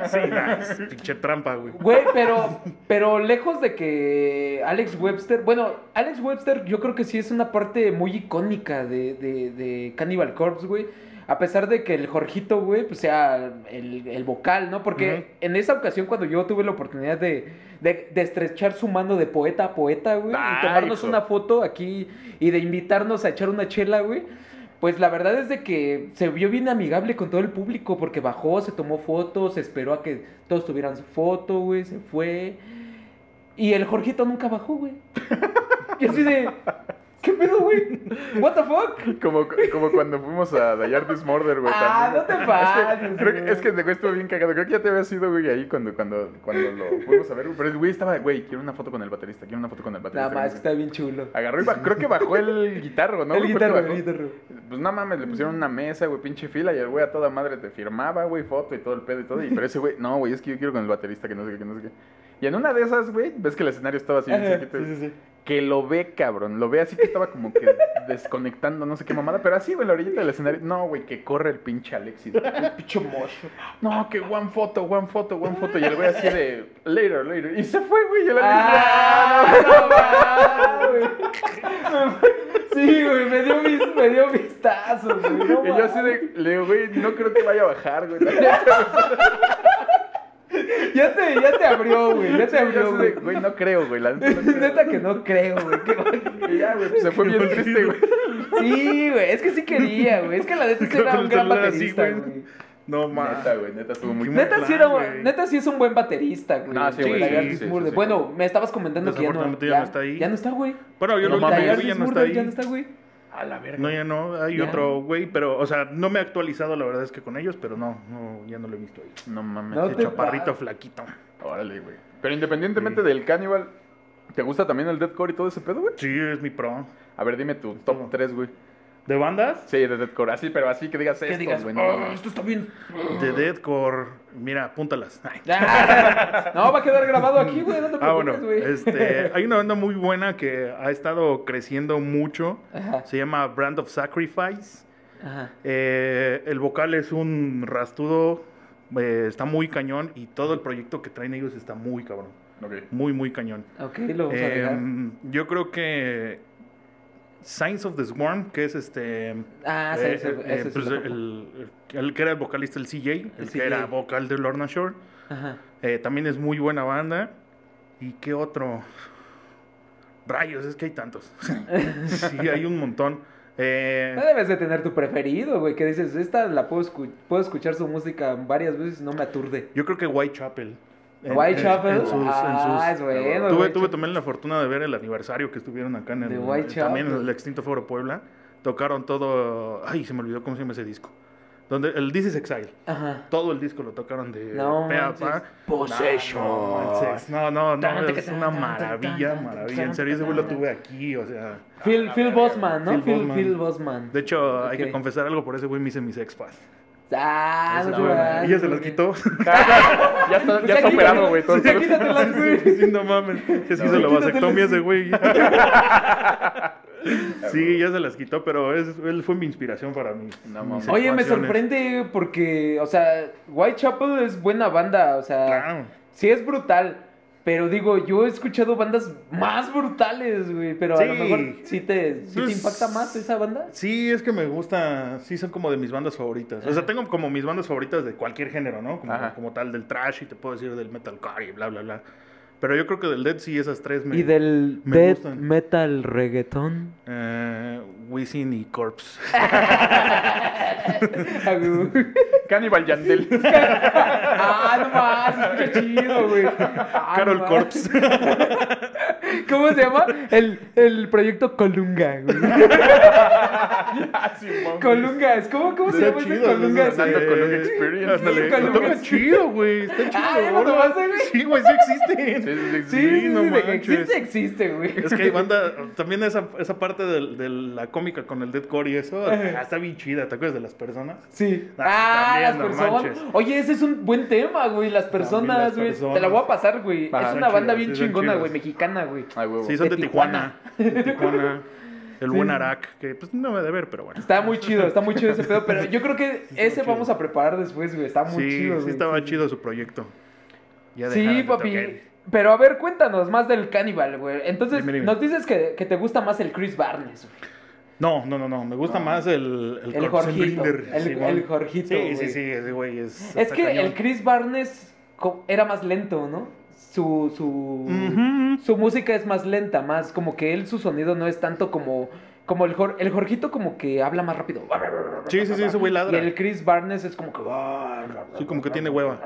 Sí, nah, pinche trampa, güey. Güey, pero, pero lejos de que Alex Webster, bueno, Alex Webster yo creo que sí es una parte muy icónica de, de, de Cannibal Corpse, güey. A pesar de que el Jorgito, güey, pues sea el, el vocal, ¿no? Porque en esa ocasión cuando yo tuve la oportunidad de, de, de estrechar su mano de poeta a poeta, güey, y tomarnos hijo. una foto aquí y de invitarnos a echar una chela, güey. Pues la verdad es de que se vio bien amigable con todo el público porque bajó, se tomó fotos, esperó a que todos tuvieran su foto, güey, se fue. Y el Jorgito nunca bajó, güey. (laughs) Y así de, ¿qué pedo, güey? (laughs) ¿What the fuck? Como, como cuando fuimos a The Yard's Murder, güey. Ah, también. no te Es que, pases, creo que, es que güey, estuvo bien cagado. Creo que ya te había sido, güey, ahí cuando, cuando, cuando lo fuimos a ver. Pero el güey estaba, güey, quiero una foto con el baterista, quiero una foto con el baterista. Nada más, que está bien chulo. Agarró y bajó, creo que bajó el guitarro, ¿no? el güey? Guitarro, el guitarro. Pues no mames, le pusieron una mesa, güey, pinche fila, y el güey a toda madre te firmaba, güey, foto y todo el pedo y todo. Y pero ese güey, no, güey, es que yo quiero con el baterista, que no sé qué, que no sé qué. Y en una de esas, güey, ves que el escenario estaba así, Ajá, Sí, sí, sí. Que lo ve, cabrón. Lo ve así que estaba como que desconectando, no sé qué mamada. Pero así, güey, la orillita del escenario. No, güey, que corre el pinche Alexis. Picho mocho. No, que one photo, one photo, one photo. Y el güey así de later, later. Y se fue, güey. Y el Ah, Alexis, no, güey. Sí, güey, me dio, vis- me dio vistazos, güey. no Y yo así de, le digo, güey, no creo que vaya a bajar, güey. (laughs) (laughs) Ya te, ya te abrió, güey. Ya te abrió, güey. güey, no creo, güey. La neta no creo. Neta que no creo, güey. que- ya, güey, pues se fue bien triste, güey. Sí, güey. Es que sí quería, güey. Es que la neta sí era un gran baterista, güey. güey. No, mames. Neta, güey, neta estuvo muy Neta plan, sí, era, güey. neta sí es un buen baterista, güey. No, sí, güey, La sí, Gardis sí, sí, Murder. sí. Bueno, me estabas comentando que ya no, Desafortunadamente ya no está ahí. Ya no está, güey. Bueno, yo No mames, güey, ya no está ahí. ya no está, güey. A la verga. No, ya no, hay Ya. otro güey, pero, o sea, no me he actualizado, la verdad es que con ellos, pero no, no ya no lo he visto ahí. No mames. No Ese chaparrito flaquito. Órale, güey. Pero independientemente Sí. del Cannibal, ¿te gusta también el deathcore y todo ese pedo, güey? Sí, es mi pro. A ver, dime tu top 3, güey. ¿De bandas? Sí, de deathcore. Así, pero así que digas Que esto, digas, güey. no "Oh, mames". esto está bien. De Deadcore. Mira, apúntalas. Ay. (laughs) Ah, (laughs) No, va a quedar grabado aquí, güey. No te Ah, bueno, güey. este, hay una banda muy buena que ha estado creciendo mucho. Ajá. Se llama Brand of Sacrifice. Ajá. Eh, el vocal es un rastudo, eh, está muy cañón y todo el proyecto que traen ellos está muy cabrón. Muy, muy cañón. Ok, lo vamos a Eh, agregar. yo creo que Signs of the Swarm, que es este... Ah, sí, eh, ese, eh, sí pues, el, el que era el vocalista, el CJ, el, que CJ. era vocal de Lorna Shore. Ajá. Eh, también es muy buena banda. ¿Y qué otro? Rayos, es que hay tantos. (laughs) sí, hay un montón. Eh, No debes de tener tu preferido, güey. Que dices, esta la puedo, escu- puedo escuchar su música varias veces y no me aturde. yo creo que Whitechapel. En- Whitechapel. en- en sus- en ah, sus- es bueno. Tuve, tuve también la fortuna de ver el aniversario que estuvieron acá en el, De Whitechapel. también en el extinto Foro Puebla. Tocaron todo. Ay, se me olvidó cómo se llama ese disco. Donde el This is Exile. Ajá. Todo el disco lo tocaron de No pe a manches. pa. Possession. No, no, no, no, es una maravilla, maravilla. En serio, ese güey lo tuve aquí, o sea. Phil, Phil Bossman, ¿no? Phil Phil, Bossman. De hecho, hay que confesar algo, por ese güey me hice mis expas. Ah, no Ella se las quitó. (laughs) ya está, (laughs) ya está operado, güey. Sí, pedo. quítatelas, güey. Sí, no mames. Que se hizo la vasectomía ese güey. (laughs) Sí, ya se las quitó, pero es, él fue mi inspiración para mí. No. Oye, me sorprende porque, o sea, Whitechapel es buena banda, o sea, Claro. sí es brutal, Pero digo, yo he escuchado bandas más brutales, güey. Pero a lo mejor sí te, sí te Pues- impacta más esa banda. Sí, es que me gusta, sí son como de mis bandas favoritas. O sea, tengo como mis bandas favoritas de cualquier género, ¿no? Como, Ajá. como tal del trash y te puedo decir del metalcore y bla, bla, bla. Pero yo creo que del Dead sí esas tres me... y del me death gustan. metal reggaetón. Eh, Wisin y Corpse. (laughs) Cannibal Yandel. ah, no más, escucha chido, güey. Ah, Carol no. Corpse. (laughs) ¿Cómo se llama? El, el proyecto Colunga, güey. (laughs) Ah. Colungas. ¿Cómo, cómo se llama chido. Colungas? un experience. Sí, un Está chido, güey. Está chido. Ah, ¿ya lo órale. tomaste, güey? Sí, güey, sí existen. Sí, sí, sí. Sí, sí, no de existe, existe, güey. Es que hay banda, también esa, esa parte del- de, la cómica con el deadcore y eso, ah, está bien chida. ¿Te acuerdas de las personas? Sí. Ah, Ah, las no personas. manches. Oye, ese es un buen tema, güey. Las personas, las güey. personas. Te la voy a pasar, güey. Ajá, es una banda chidas, bien sí, chingona, güey. Mexicana, güey. Ay. Sí, son De de, Tijuana. De Tijuana. (laughs) El Sí. buen Arak, que pues no me de ver, pero bueno. Está muy chido, está muy chido ese pedo. Pero yo creo que ese chido. vamos a preparar después, güey. Está muy sí, chido, sí güey. estaba Sí, chido su proyecto. Ya Sí, papi. tocar. Pero a ver, cuéntanos más del Cannibal, güey. Entonces, Dime, dime. nos dices que, que te gusta más el Chris Barnes, güey. No, no, no, no. Me gusta No. más el El, El Jorgito, el- Simón. el Jorgito, Sí, sí, sí, ese güey es. Es que cañón. el Chris Barnes era más lento, ¿no? Su, su, su música es más lenta, más como que él, su sonido no es tanto como, como el, Jor- el Jorgito como que habla más rápido. Sí, sí, sí, ese güey Y ladra. el Chris Barnes es como que... Sí, como que tiene hueva.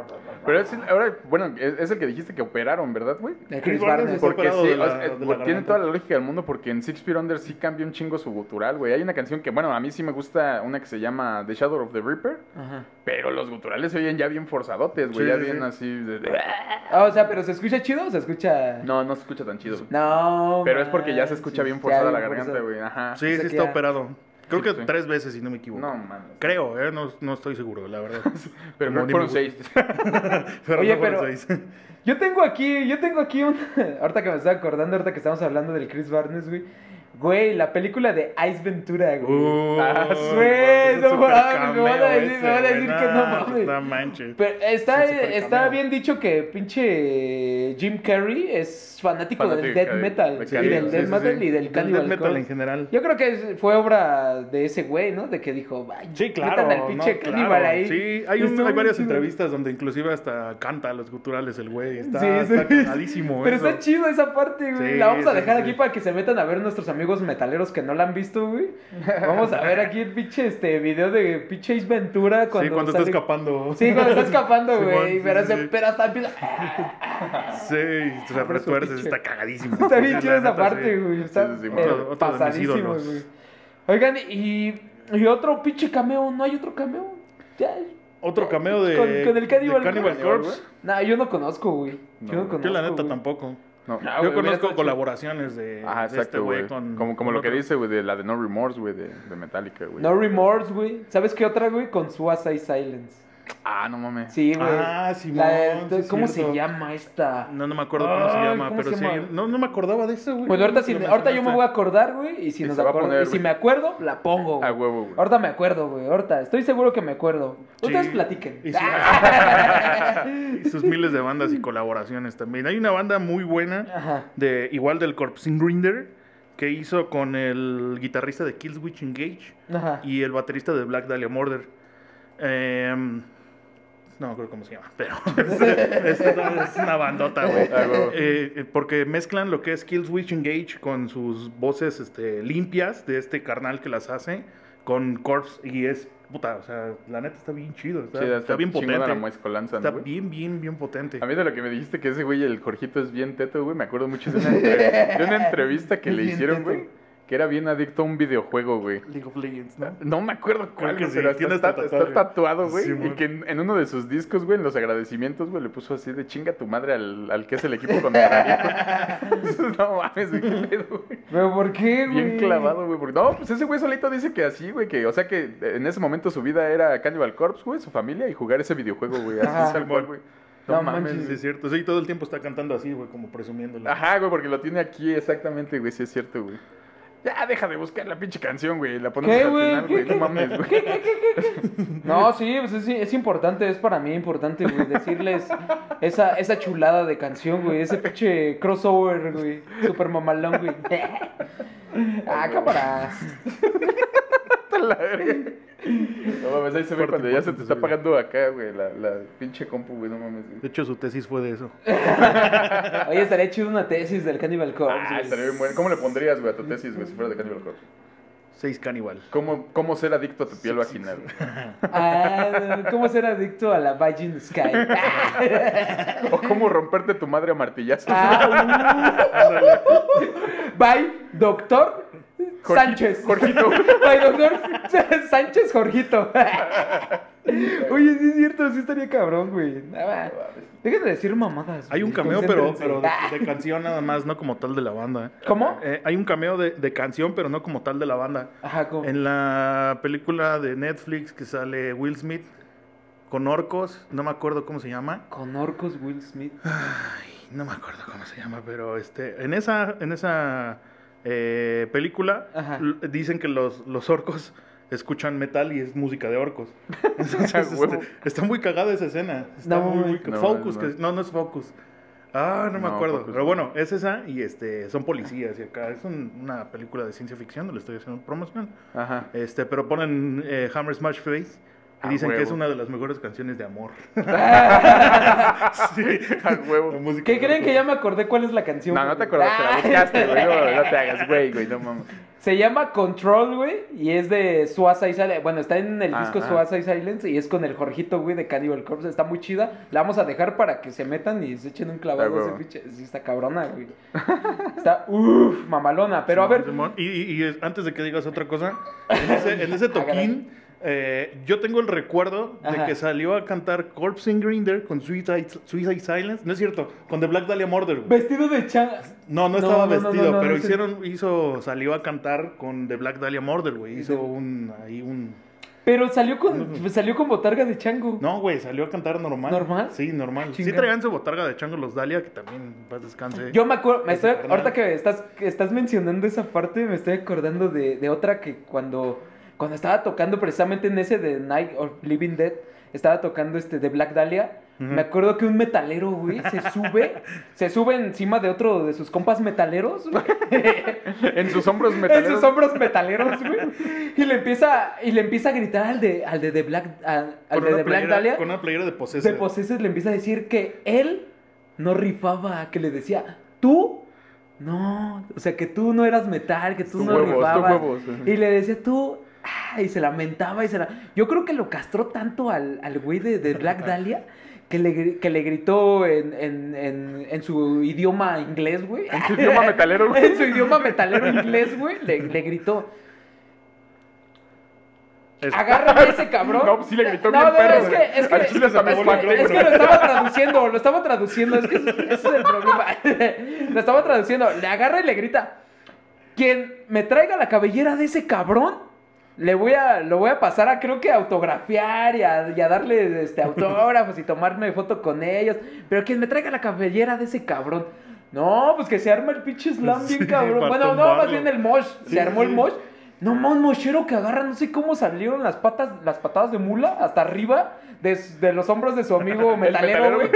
Pero es el, ahora, bueno, es, es el que dijiste que operaron, ¿verdad, güey? El Chris Chris Barnes Porque sí, de la- o sea, de la tiene garganta. toda la lógica del mundo porque en Six Feet Under sí cambia un chingo su gutural, güey. Hay una canción que, bueno, a mí sí me gusta una que se llama The Shadow of the Reaper, Ajá. pero los guturales se oyen ya bien forzadotes, güey, Sí, ya sí, bien sí. así de... de- Ah, o sea, pero ¿se escucha chido o se escucha...? No, no se escucha tan chido. güey. No, Pero es porque ya se escucha bien forzada la garganta, güey. Ajá. Sí, sí está operado. Creo que sí. tres veces, si no me equivoco. No, mames. Creo, ¿eh? No, no estoy seguro, la verdad. (laughs) Pero ni fueron seis. (laughs) (laughs) Pero Oye, no fueron pero- seis. Yo tengo aquí, yo tengo aquí un... ahorita que me estoy acordando, ahorita que estamos hablando del Chris Barnes, güey. Güey, la película de Ice Ventura, güey. Uh, Ah, güey, no mames, me van a decir- ese, me van a güey. decir que no Nah, mames. No manches. Pero está, Es está bien dicho que pinche Jim Carrey es fanático, del death de- metal. de y del sí, death sí, metal sí. y del Del Cannibal death metal en general. Yo creo que fue obra de ese güey, ¿no? De que dijo, "Ay, Sí, claro. metan al pinche no, Cannibal claro. ahí. Sí, hay, un- hay varias chido. entrevistas donde inclusive hasta canta los guturales el güey. Está, Sí, sí. está Pero eso. está chido esa parte, güey. Sí, la vamos a dejar sí. aquí para que se metan a ver nuestros amigos metaleros que no la han visto, güey. (laughs) Vamos a ver aquí el pinche este video de pinche Ace Ventura cuando, sí, cuando sale- está escapando. Sí, cuando está escapando, (laughs) Sí, güey. sí, pero, (laughs) sí, se- pero hasta empieza. Sí, o sea, retuerces, está cagadísimo. Está bien chido esa parte, güey. Está pero otro- otro pasadísimo, güey. Oigan, y, y otro pinche cameo, ¿no hay otro cameo? Ya. Otro cameo de, Con- con el Cannibal de Cannibal Corpse. Corpse. Nah, yo no conozco, güey. Yo no No, conozco. Yo la neta güey. tampoco. No. Ah, Yo hubiera conozco colaboraciones de, Ajá, de este exacto, güey güey. con... Como, como con lo que otro. dice, güey, de la de No Remorse, güey, de, de Metallica, güey. No Remorse, güey. ¿Sabes qué otra, güey? Con Suicide Silence. Ah, no mames. Sí, güey. Ah, Simón, La de- sí ¿Cómo cierto. se llama esta? No, no me acuerdo cómo se llama, ¿cómo pero se sí. No, no me acordaba de eso, güey. Bueno, ahorita, si- ahorita yo me voy a acordar, güey. Y si Y nos acuerdo- poner, y si me acuerdo, la pongo. güey. A huevo, güey. Ahorita me acuerdo, güey. Ahorita. Estoy seguro que me acuerdo. Ustedes platiquen. Y, (laughs) su- y sus miles de bandas y colaboraciones también. Hay una banda muy buena, Ajá. de igual del Corpse Grinder, que hizo con el guitarrista de Killswitch Engage Ajá. y el baterista de Black Dahlia Murder. Em, no me acuerdo cómo se llama, pero (laughs) es, es una bandota, güey. Ah. Eh, eh, porque mezclan lo que es Killswitch Engage con sus voces este, limpias de este carnal que las hace con Corpse y es puta, o sea, la neta está bien chido, está, Sí, está bien la potente. mezcolanza, ¿no, Está bien, bien, bien potente. A mí de lo que me dijiste que ese güey, el Jorgito, es bien teto, güey. Me acuerdo mucho de una, de una entrevista que le hicieron, güey. Que era bien adicto a un videojuego, güey. League of Legends, ¿no? No me acuerdo cuál, que güey, sí, pero tiene está, está- tatuado, güey. Sí, y que en, en uno de sus discos, güey, en los agradecimientos, güey, le puso así de chinga tu madre al, al que es el equipo contrario. (laughs) no mames, güey, qué pedo, güey. ¿Pero por qué, güey? Bien clavado, güey. porque- No, pues ese güey solito dice que así, güey, que, o sea que en ese momento su vida era Cannibal Corpse, güey, su familia y jugar ese videojuego, güey. Así es cual, güey. No, No mames. manches. Sí, es cierto. Sí, todo el tiempo está cantando así, güey, como presumiéndolo. Ajá, güey, porque lo tiene aquí exactamente, güey, sí es cierto, güey. Ya, deja de buscar la pinche canción, güey. La ponemos ¿Qué, al güey? final, ¿Qué, güey. qué, No mames, güey. No, sí, pues es, es importante, es para mí importante, güey, decirles esa, esa chulada de canción, güey, ese pinche crossover, güey, super mamalón, güey. (laughs) Ah, cámara. (laughs) la verga. No mames, ahí se ve cuando ya se te está sí. apagando acá, güey, la, la pinche compu, güey, no mames. De hecho, su tesis fue de eso. (laughs) Oye, estaría chido una tesis del Cannibal Corpse. Ah, güey. estaría bien bueno. ¿Cómo le pondrías, güey, a tu tesis, güey, si fuera de Cannibal Corpse? Seis caníbal. ¿Cómo, ¿Cómo ser adicto a tu piel vaginal? (laughs) Ah, ¿cómo ser adicto a la Virgin Sky? (laughs) ¿O cómo romperte tu madre a martillazos? Ah, uh. Bye, doctor Jorgi- Sánchez. Jorgito. (laughs) Bye, doctor (laughs) Sánchez Jorgito. (laughs) Oye, sí es cierto, sí estaría cabrón, güey. Ah, Dejen de decir mamadas. Hay un cameo, pero, concéntrense. pero de, de canción nada más, no como tal de la banda. ¿eh? ¿Cómo? Eh, hay un cameo de, de canción, pero no como tal de la banda. Ajá, ¿cómo? En la película de Netflix que sale Will Smith con orcos, no me acuerdo cómo se llama. Con Orcos Will Smith. Ay, no me acuerdo cómo se llama, pero este, en esa, en esa eh, película Ajá. dicen que los, los orcos escuchan metal y es música de orcos. (laughs) Entonces, este, está muy cagada esa escena. Está No, muy, muy- no, Focus, no. que- no, no es Focus. Ah, no me No, acuerdo. Focus Pero no. bueno, es esa y este son policías y acá es un- una película de ciencia ficción, no le estoy haciendo promoción. Ajá. Este, pero ponen eh, Hammer Smash Face y dicen que es una de las mejores canciones de amor. (laughs) sí. A huevo. ¿Qué creen que ya me acordé cuál es la canción? No, no te acordaste, la Ah. buscaste, güey. No, no te hagas, (laughs) güey, güey, no mames. Se llama Control, güey, y es de Suicide Silence. Bueno, está en el disco Ajá. Suicide Silence y es con el Jorgito, güey, de Cannibal Corpse. Está muy chida. La vamos a dejar para que se metan y se echen un Ah, clavado a ese pinche. Sí, está cabrona, güey. Está, uff, mamalona. Pero a ver. Y, y- y es- antes de que digas otra cosa, en (laughs) ese, en ese toquín, eh, yo tengo el recuerdo de que salió a cantar Corpse in Grinder con Suicide, Suicide Silence. No es cierto, con The Black Dahlia Murder. güey. vestido de chan. No, no estaba no, no, vestido, no, pero hicieron, hizo, salió a cantar con The Black Dahlia Murder, güey. Hizo Sí. un, ahí un... Pero salió con, salió con botarga de chango. No, güey, salió a cantar normal. ¿Normal? Sí, normal. Sí Chinga. traían su botarga de chango los Dahlia, que también, paz descanse. Yo me acuerdo, me estoy, ahorita que estás, que estás mencionando esa parte, me estoy acordando de, de otra que cuando, cuando estaba tocando precisamente en ese de Night of Living Dead, estaba tocando este de Black Dahlia. Me acuerdo que un metalero, güey, se (laughs) sube, se sube encima de otro de sus compas metaleros, güey, (laughs) En sus hombros en metaleros. sus hombros metaleros, güey, y le empieza, y le empieza a gritar al de, al de, The Black, al, de, Black Dahlia, con una playera de Possessor. de Possessor le empieza a decir que él no rifaba, que le decía, tú, no, o sea, que tú no eras metal, que tú Tú no huevos, tú rifabas. huevos. Y le decía, tú, y se lamentaba y se la... Yo creo que lo castró tanto al, al güey de, de Black (laughs) Dahlia que le, que le gritó en, en, en, en su idioma inglés, güey. En su idioma metalero, güey. (laughs) en su idioma metalero inglés, güey, le, le gritó, Es- agárrame a ese (laughs) cabrón. No, sí le gritó No, bien no, perro, es que, es que, es que- es lo estaba traduciendo, lo estaba traduciendo, es que ese es el problema. lo estaba traduciendo, le agarra y le grita, quien me traiga la cabellera de ese cabrón, le voy a, lo voy a pasar a creo que a autografiar y a, y a darle este, (laughs) autógrafos y tomarme foto con ellos, pero quien me traiga la cabellera de ese cabrón. No, pues que se arma el pinche slam (laughs) bien Sí, cabrón. Bueno, no, más bien el mosh. Sí, se armó el mosh. No, más un mochero que agarra, no sé cómo salieron las patas, las patadas de mula hasta arriba de, de los hombros de su amigo (laughs) metalero, güey.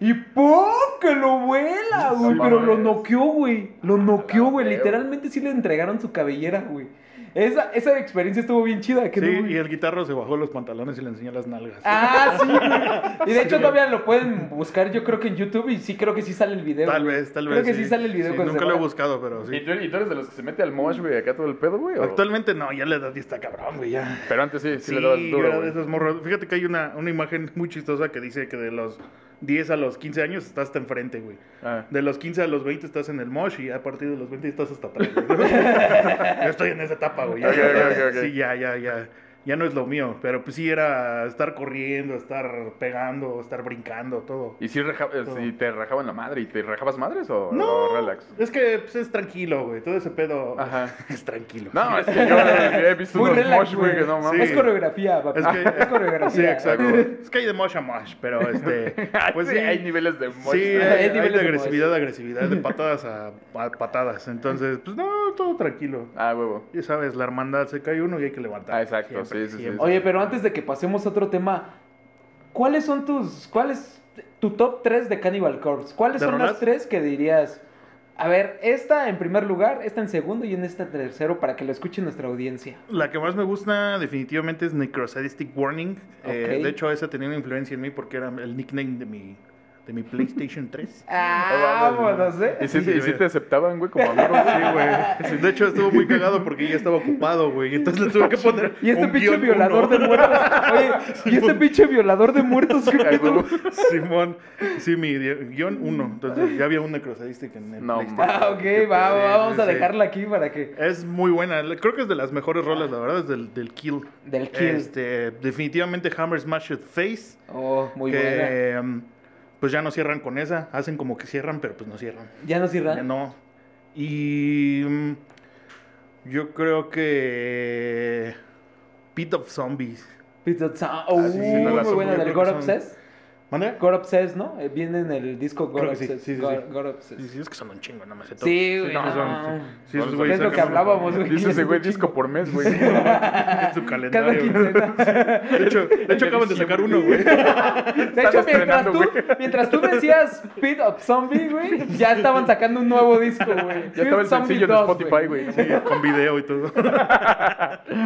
Y ¡pum! que lo vuela, güey. Pero lo noqueó, güey. Lo noqueó, güey. Literalmente sí le entregaron su cabellera, güey. Esa, esa experiencia estuvo bien chida. ¿qué Sí, no, y el guitarro se bajó los pantalones y le enseñó las nalgas. Ah, sí, güey. Y de (laughs) hecho todavía lo pueden buscar, yo creo que en YouTube, y sí creo que sí sale el video. tal güey. vez, tal Creo vez. que sí sale el video Sí, nunca lo he buscado, pero ¿Y sí. tú, y tú eres de los que se mete al mosh, güey, acá todo el pedo, güey? o- Actualmente no, ya la edad ya está cabrón, güey, ya. Pero antes sí, sí, Sí, le dabas duro, era de güey. esos morros. Fíjate que hay una, una imagen muy chistosa que dice que de los 10 a los 15 años estás hasta enfrente, güey. Ah. De los 15 a los 20 estás en el mosh y a partir de los 20 estás hasta atrás. (laughs) Yo estoy en esa etapa, güey. Ya, Ok, ok, ok, ok. Sí, ya, ya, ya. Ya no es lo mío, pero pues sí era estar corriendo, estar pegando, estar brincando, todo. ¿Y si, reja- eh, Todo. si te rajaban la madre? ¿Y te rajabas madres o, No. o relax? Es que pues, es tranquilo, güey, todo ese pedo Ajá. (laughs) es tranquilo. No, es que yo he visto Muy unos relax, mosh, güey, que no mames. Es coreografía, papi. Es que- Es coreografía. Sí, exacto. (laughs) es que hay de mosh a mosh, pero este. (laughs) Pues sí, sí, hay niveles de mosh. Sí, Hay hay, hay niveles de de agresividad a agresividad, de patadas a, a patadas. Entonces, pues no, todo tranquilo. Ah, huevo. Ya sabes, la hermandad se cae uno y hay que levantar. Ah, exacto, sí, sí, sí. Oye, pero antes de que pasemos a otro tema, ¿cuáles son tus. ¿Cuál es tu top 3 de Cannibal Corpse? ¿Cuáles ¿De son rolas? las tres que dirías? A ver, esta en primer lugar, esta en segundo y en esta en tercero para que lo escuche nuestra audiencia. La que más me gusta definitivamente es Necrosadistic Warning. Eh, Ok. de hecho, esa tenía una influencia en mí porque era el nickname de mi, de mi PlayStation 3. (laughs) Ah, vámonos, ¿eh? ¿Y si, Sí, y si güey. te aceptaban, güey, como amigo? Sí, güey. De hecho, estuvo muy cagado porque ya estaba ocupado, güey. Entonces le tuve que poner. Y este un pinche guion violador uno. de muertos. Oye, (laughs) y este pinche violador de muertos. ¿qué Ay, huevo. Simón. Sí, mi guion 1. Entonces ya había un Necrosadistic en el No, PlayStation. Ah, ok, va, va, Sí, vamos sí, a dejarla aquí para que. Es muy buena. Creo que es de las mejores rolas, la verdad, es del, del Kill. Del kill. Este, definitivamente Hammer Smash Face. Oh, muy buena. que um, pues ya no cierran con esa. Hacen como que cierran, pero pues no cierran. ¿Ya no Ya cierran? no. Y mm, yo creo que Pit of Zombies. Pizza Sound. Oh, Ah, sí, sí, no la muy buena del Obsessed. ¿Mande? God Obsessed, ¿no? Eh, Viene en el disco God Creo que sí, Obsessed. sí, sí, God, sí. God Obsessed. Sí, sí, es que son un chingo, no me sé todo. Sí, güey. no, no. son- sí, esos Es güeyes lo que sacan- hablábamos, güey. Dice ese güey disco por mes, güey. En su Cada calendario. quincena. De hecho, de hecho acaban de sacar uno, güey. De hecho, mientras estrenando, tú, güey. mientras tú decías Pit of Zombie, güey, ya estaban sacando un nuevo disco, güey. Ya estaba el sencillo de Spotify, güey. Sí, con video y todo.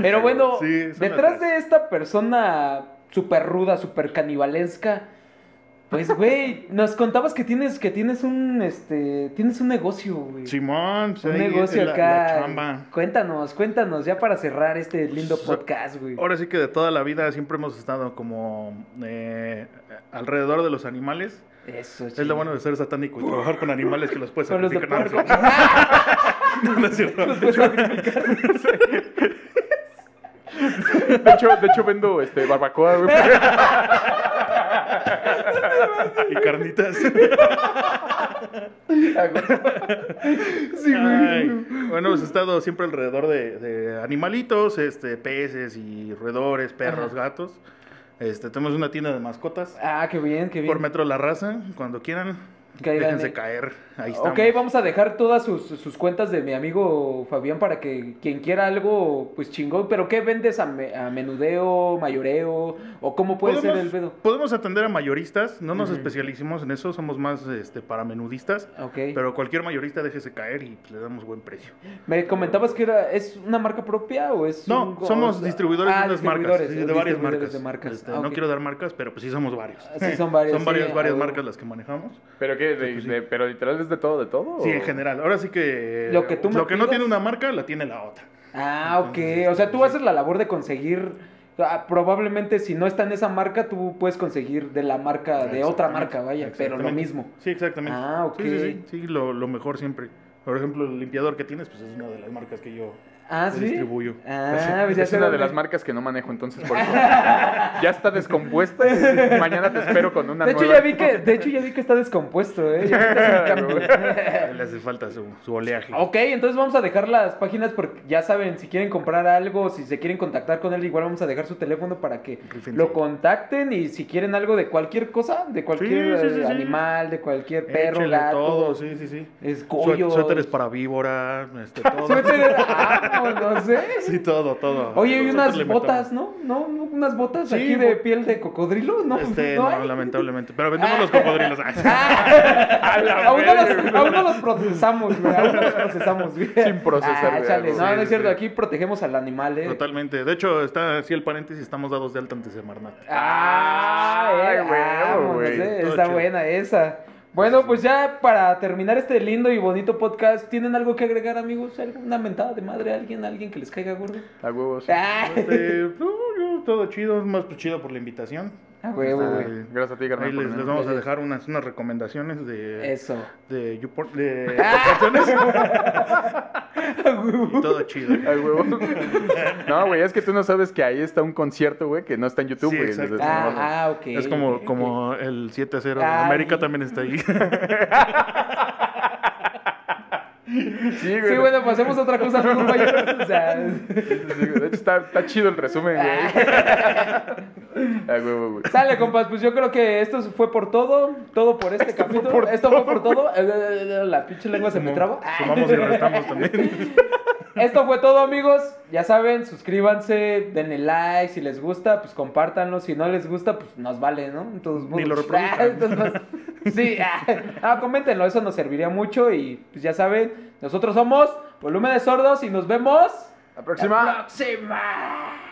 Pero bueno, Sí, detrás de esta persona súper ruda, súper canibalesca, pues, güey, nos contabas que tienes, que tienes un, este, tienes un negocio, güey. Simón, pues un negocio la- acá. la. Cuéntanos, cuéntanos, ya para cerrar este lindo podcast, güey. Ahora sí que de toda la vida siempre hemos estado como eh, alrededor de los animales. Eso, Es lo bueno de ser satánico y trabajar con animales que los puedes Con los de sacrificar. puerco. (laughs) No, no es cierto. Los puedes sacrificar. (laughs) De hecho, de hecho vendo este, barbacoa, güey. (laughs) Y carnitas. Sí, Ay, güey. bueno, hemos estado siempre alrededor de, de animalitos, este, peces y roedores, perros, gatos. Este, tenemos una tienda de mascotas. Ah, qué bien, qué bien. Por Metro La Raza, cuando quieran, déjense caer. Ahí estamos. Ok, vamos a dejar todas sus, sus cuentas de mi amigo Fabián para que quien quiera algo, pues chingón. Pero ¿qué vendes a, me- a menudeo, mayoreo? ¿O cómo puede ser el pedo? podemos atender a mayoristas, no nos especialicemos en eso, somos más este, para menudistas. Ok. Pero cualquier mayorista déjese caer y pues, le damos buen precio. ¿Me comentabas que era, es una marca propia o es No, un- somos o- distribuidores Ah, de unas marcas, sí, de varias marcas. de marcas. Este, Ah, No quiero dar marcas, pero pues sí somos varios. Sí, son varias, son varias, sí, varias ah, marcas las que manejamos. ¿Pero qué? De, Pues sí. de- ¿Pero literal es de todo, de todo? Sí, o- en general. Ahora sí que Lo que tú me lo que no tiene una marca la tiene la otra. Ah, ok. O sea, tú sí. haces la labor de conseguir. ah, probablemente si no está en esa marca, tú puedes conseguir de la marca, de otra marca, vaya, pero lo exactamente. mismo. Sí, exactamente. Ah, ok. Sí, sí, sí, sí, lo, lo mejor siempre. Por ejemplo, el limpiador que tienes, pues es una de las marcas que yo Ah, sí. distribuyo. Ah, pues es una de las marcas que no manejo, entonces por eso. (laughs) ya está descompuesta. Mañana te espero con una De hecho, nueva. ya vi que, de hecho, ya vi que está descompuesto, ¿eh? Ya. (laughs) Le hace falta su, su oleaje. Ok, entonces vamos a dejar las páginas porque ya saben, si quieren comprar algo, si se quieren contactar con él, igual vamos a dejar su teléfono para que Rifense. lo contacten y si quieren algo de cualquier cosa, de cualquier Sí, sí, sí, sí. animal, de cualquier perro, Échele gato, todo, sí, sí, sí. escollo. Suéteres para víbora, este, todo. (laughs) Suéter, ah, (laughs) no sé. Sí, todo, todo. Oye, y unas botas. ¿no? ¿no? Unas botas Sí, aquí de piel de cocodrilo, ¿no? Este, ¿No lamentablemente. Pero vendemos los cocodrilos. (laughs) Ah, (laughs) aún, no los, aún no los procesamos, güey. Aún no los procesamos, güey. Sin procesar, Ah, chale. No, Sí, no es cierto. sí. Aquí protegemos al animal, ¿eh? Totalmente. De hecho, está así el paréntesis, estamos dados de alta ante Semarnat. Ah, eh, Ay, güey, güey. eh, Está chido. buena esa. Bueno, pues ya para terminar este lindo y bonito podcast, ¿tienen algo que agregar, amigos? ¿Alguna mentada de madre a alguien? ¿A alguien que les caiga gordo? A huevos. Ah. Este, no, todo chido, más chido por la invitación. Güey. Gracias a ti, carnal. Ahí les, vamos a dejar unas, unas recomendaciones de, Eso. de, YouPorn- de (laughs) Ah. y todo chido. Ay. No, güey, es que tú no sabes que ahí está un concierto, güey, que no está en YouTube, Sí, güey. Ah, ah, ok. Es como, como el 7-0 de Ay. América también está ahí. (laughs) Sí, güey. Sí, bueno, pasemos a otra cosa, ¿no, compañeros? O sea, Sí, sí, güey. De hecho, está, está chido el resumen, güey. (laughs) (laughs) Sale, compas, pues yo creo que esto fue por todo, todo por este capítulo. por esto fue por todo. (laughs) La pinche lengua se me traba. Sumamos y restamos también. (laughs) Esto fue todo, amigos. Ya saben, suscríbanse, denle like. Si les gusta, pues compártanlo. Si no les gusta, pues nos vale, ¿no? En todos Ni lo reproduzcan. Entonces, sí, ah, ah, coméntenlo, eso nos serviría mucho. Y pues ya saben, nosotros somos Volumen de Sordos y nos vemos. La próxima. La próxima.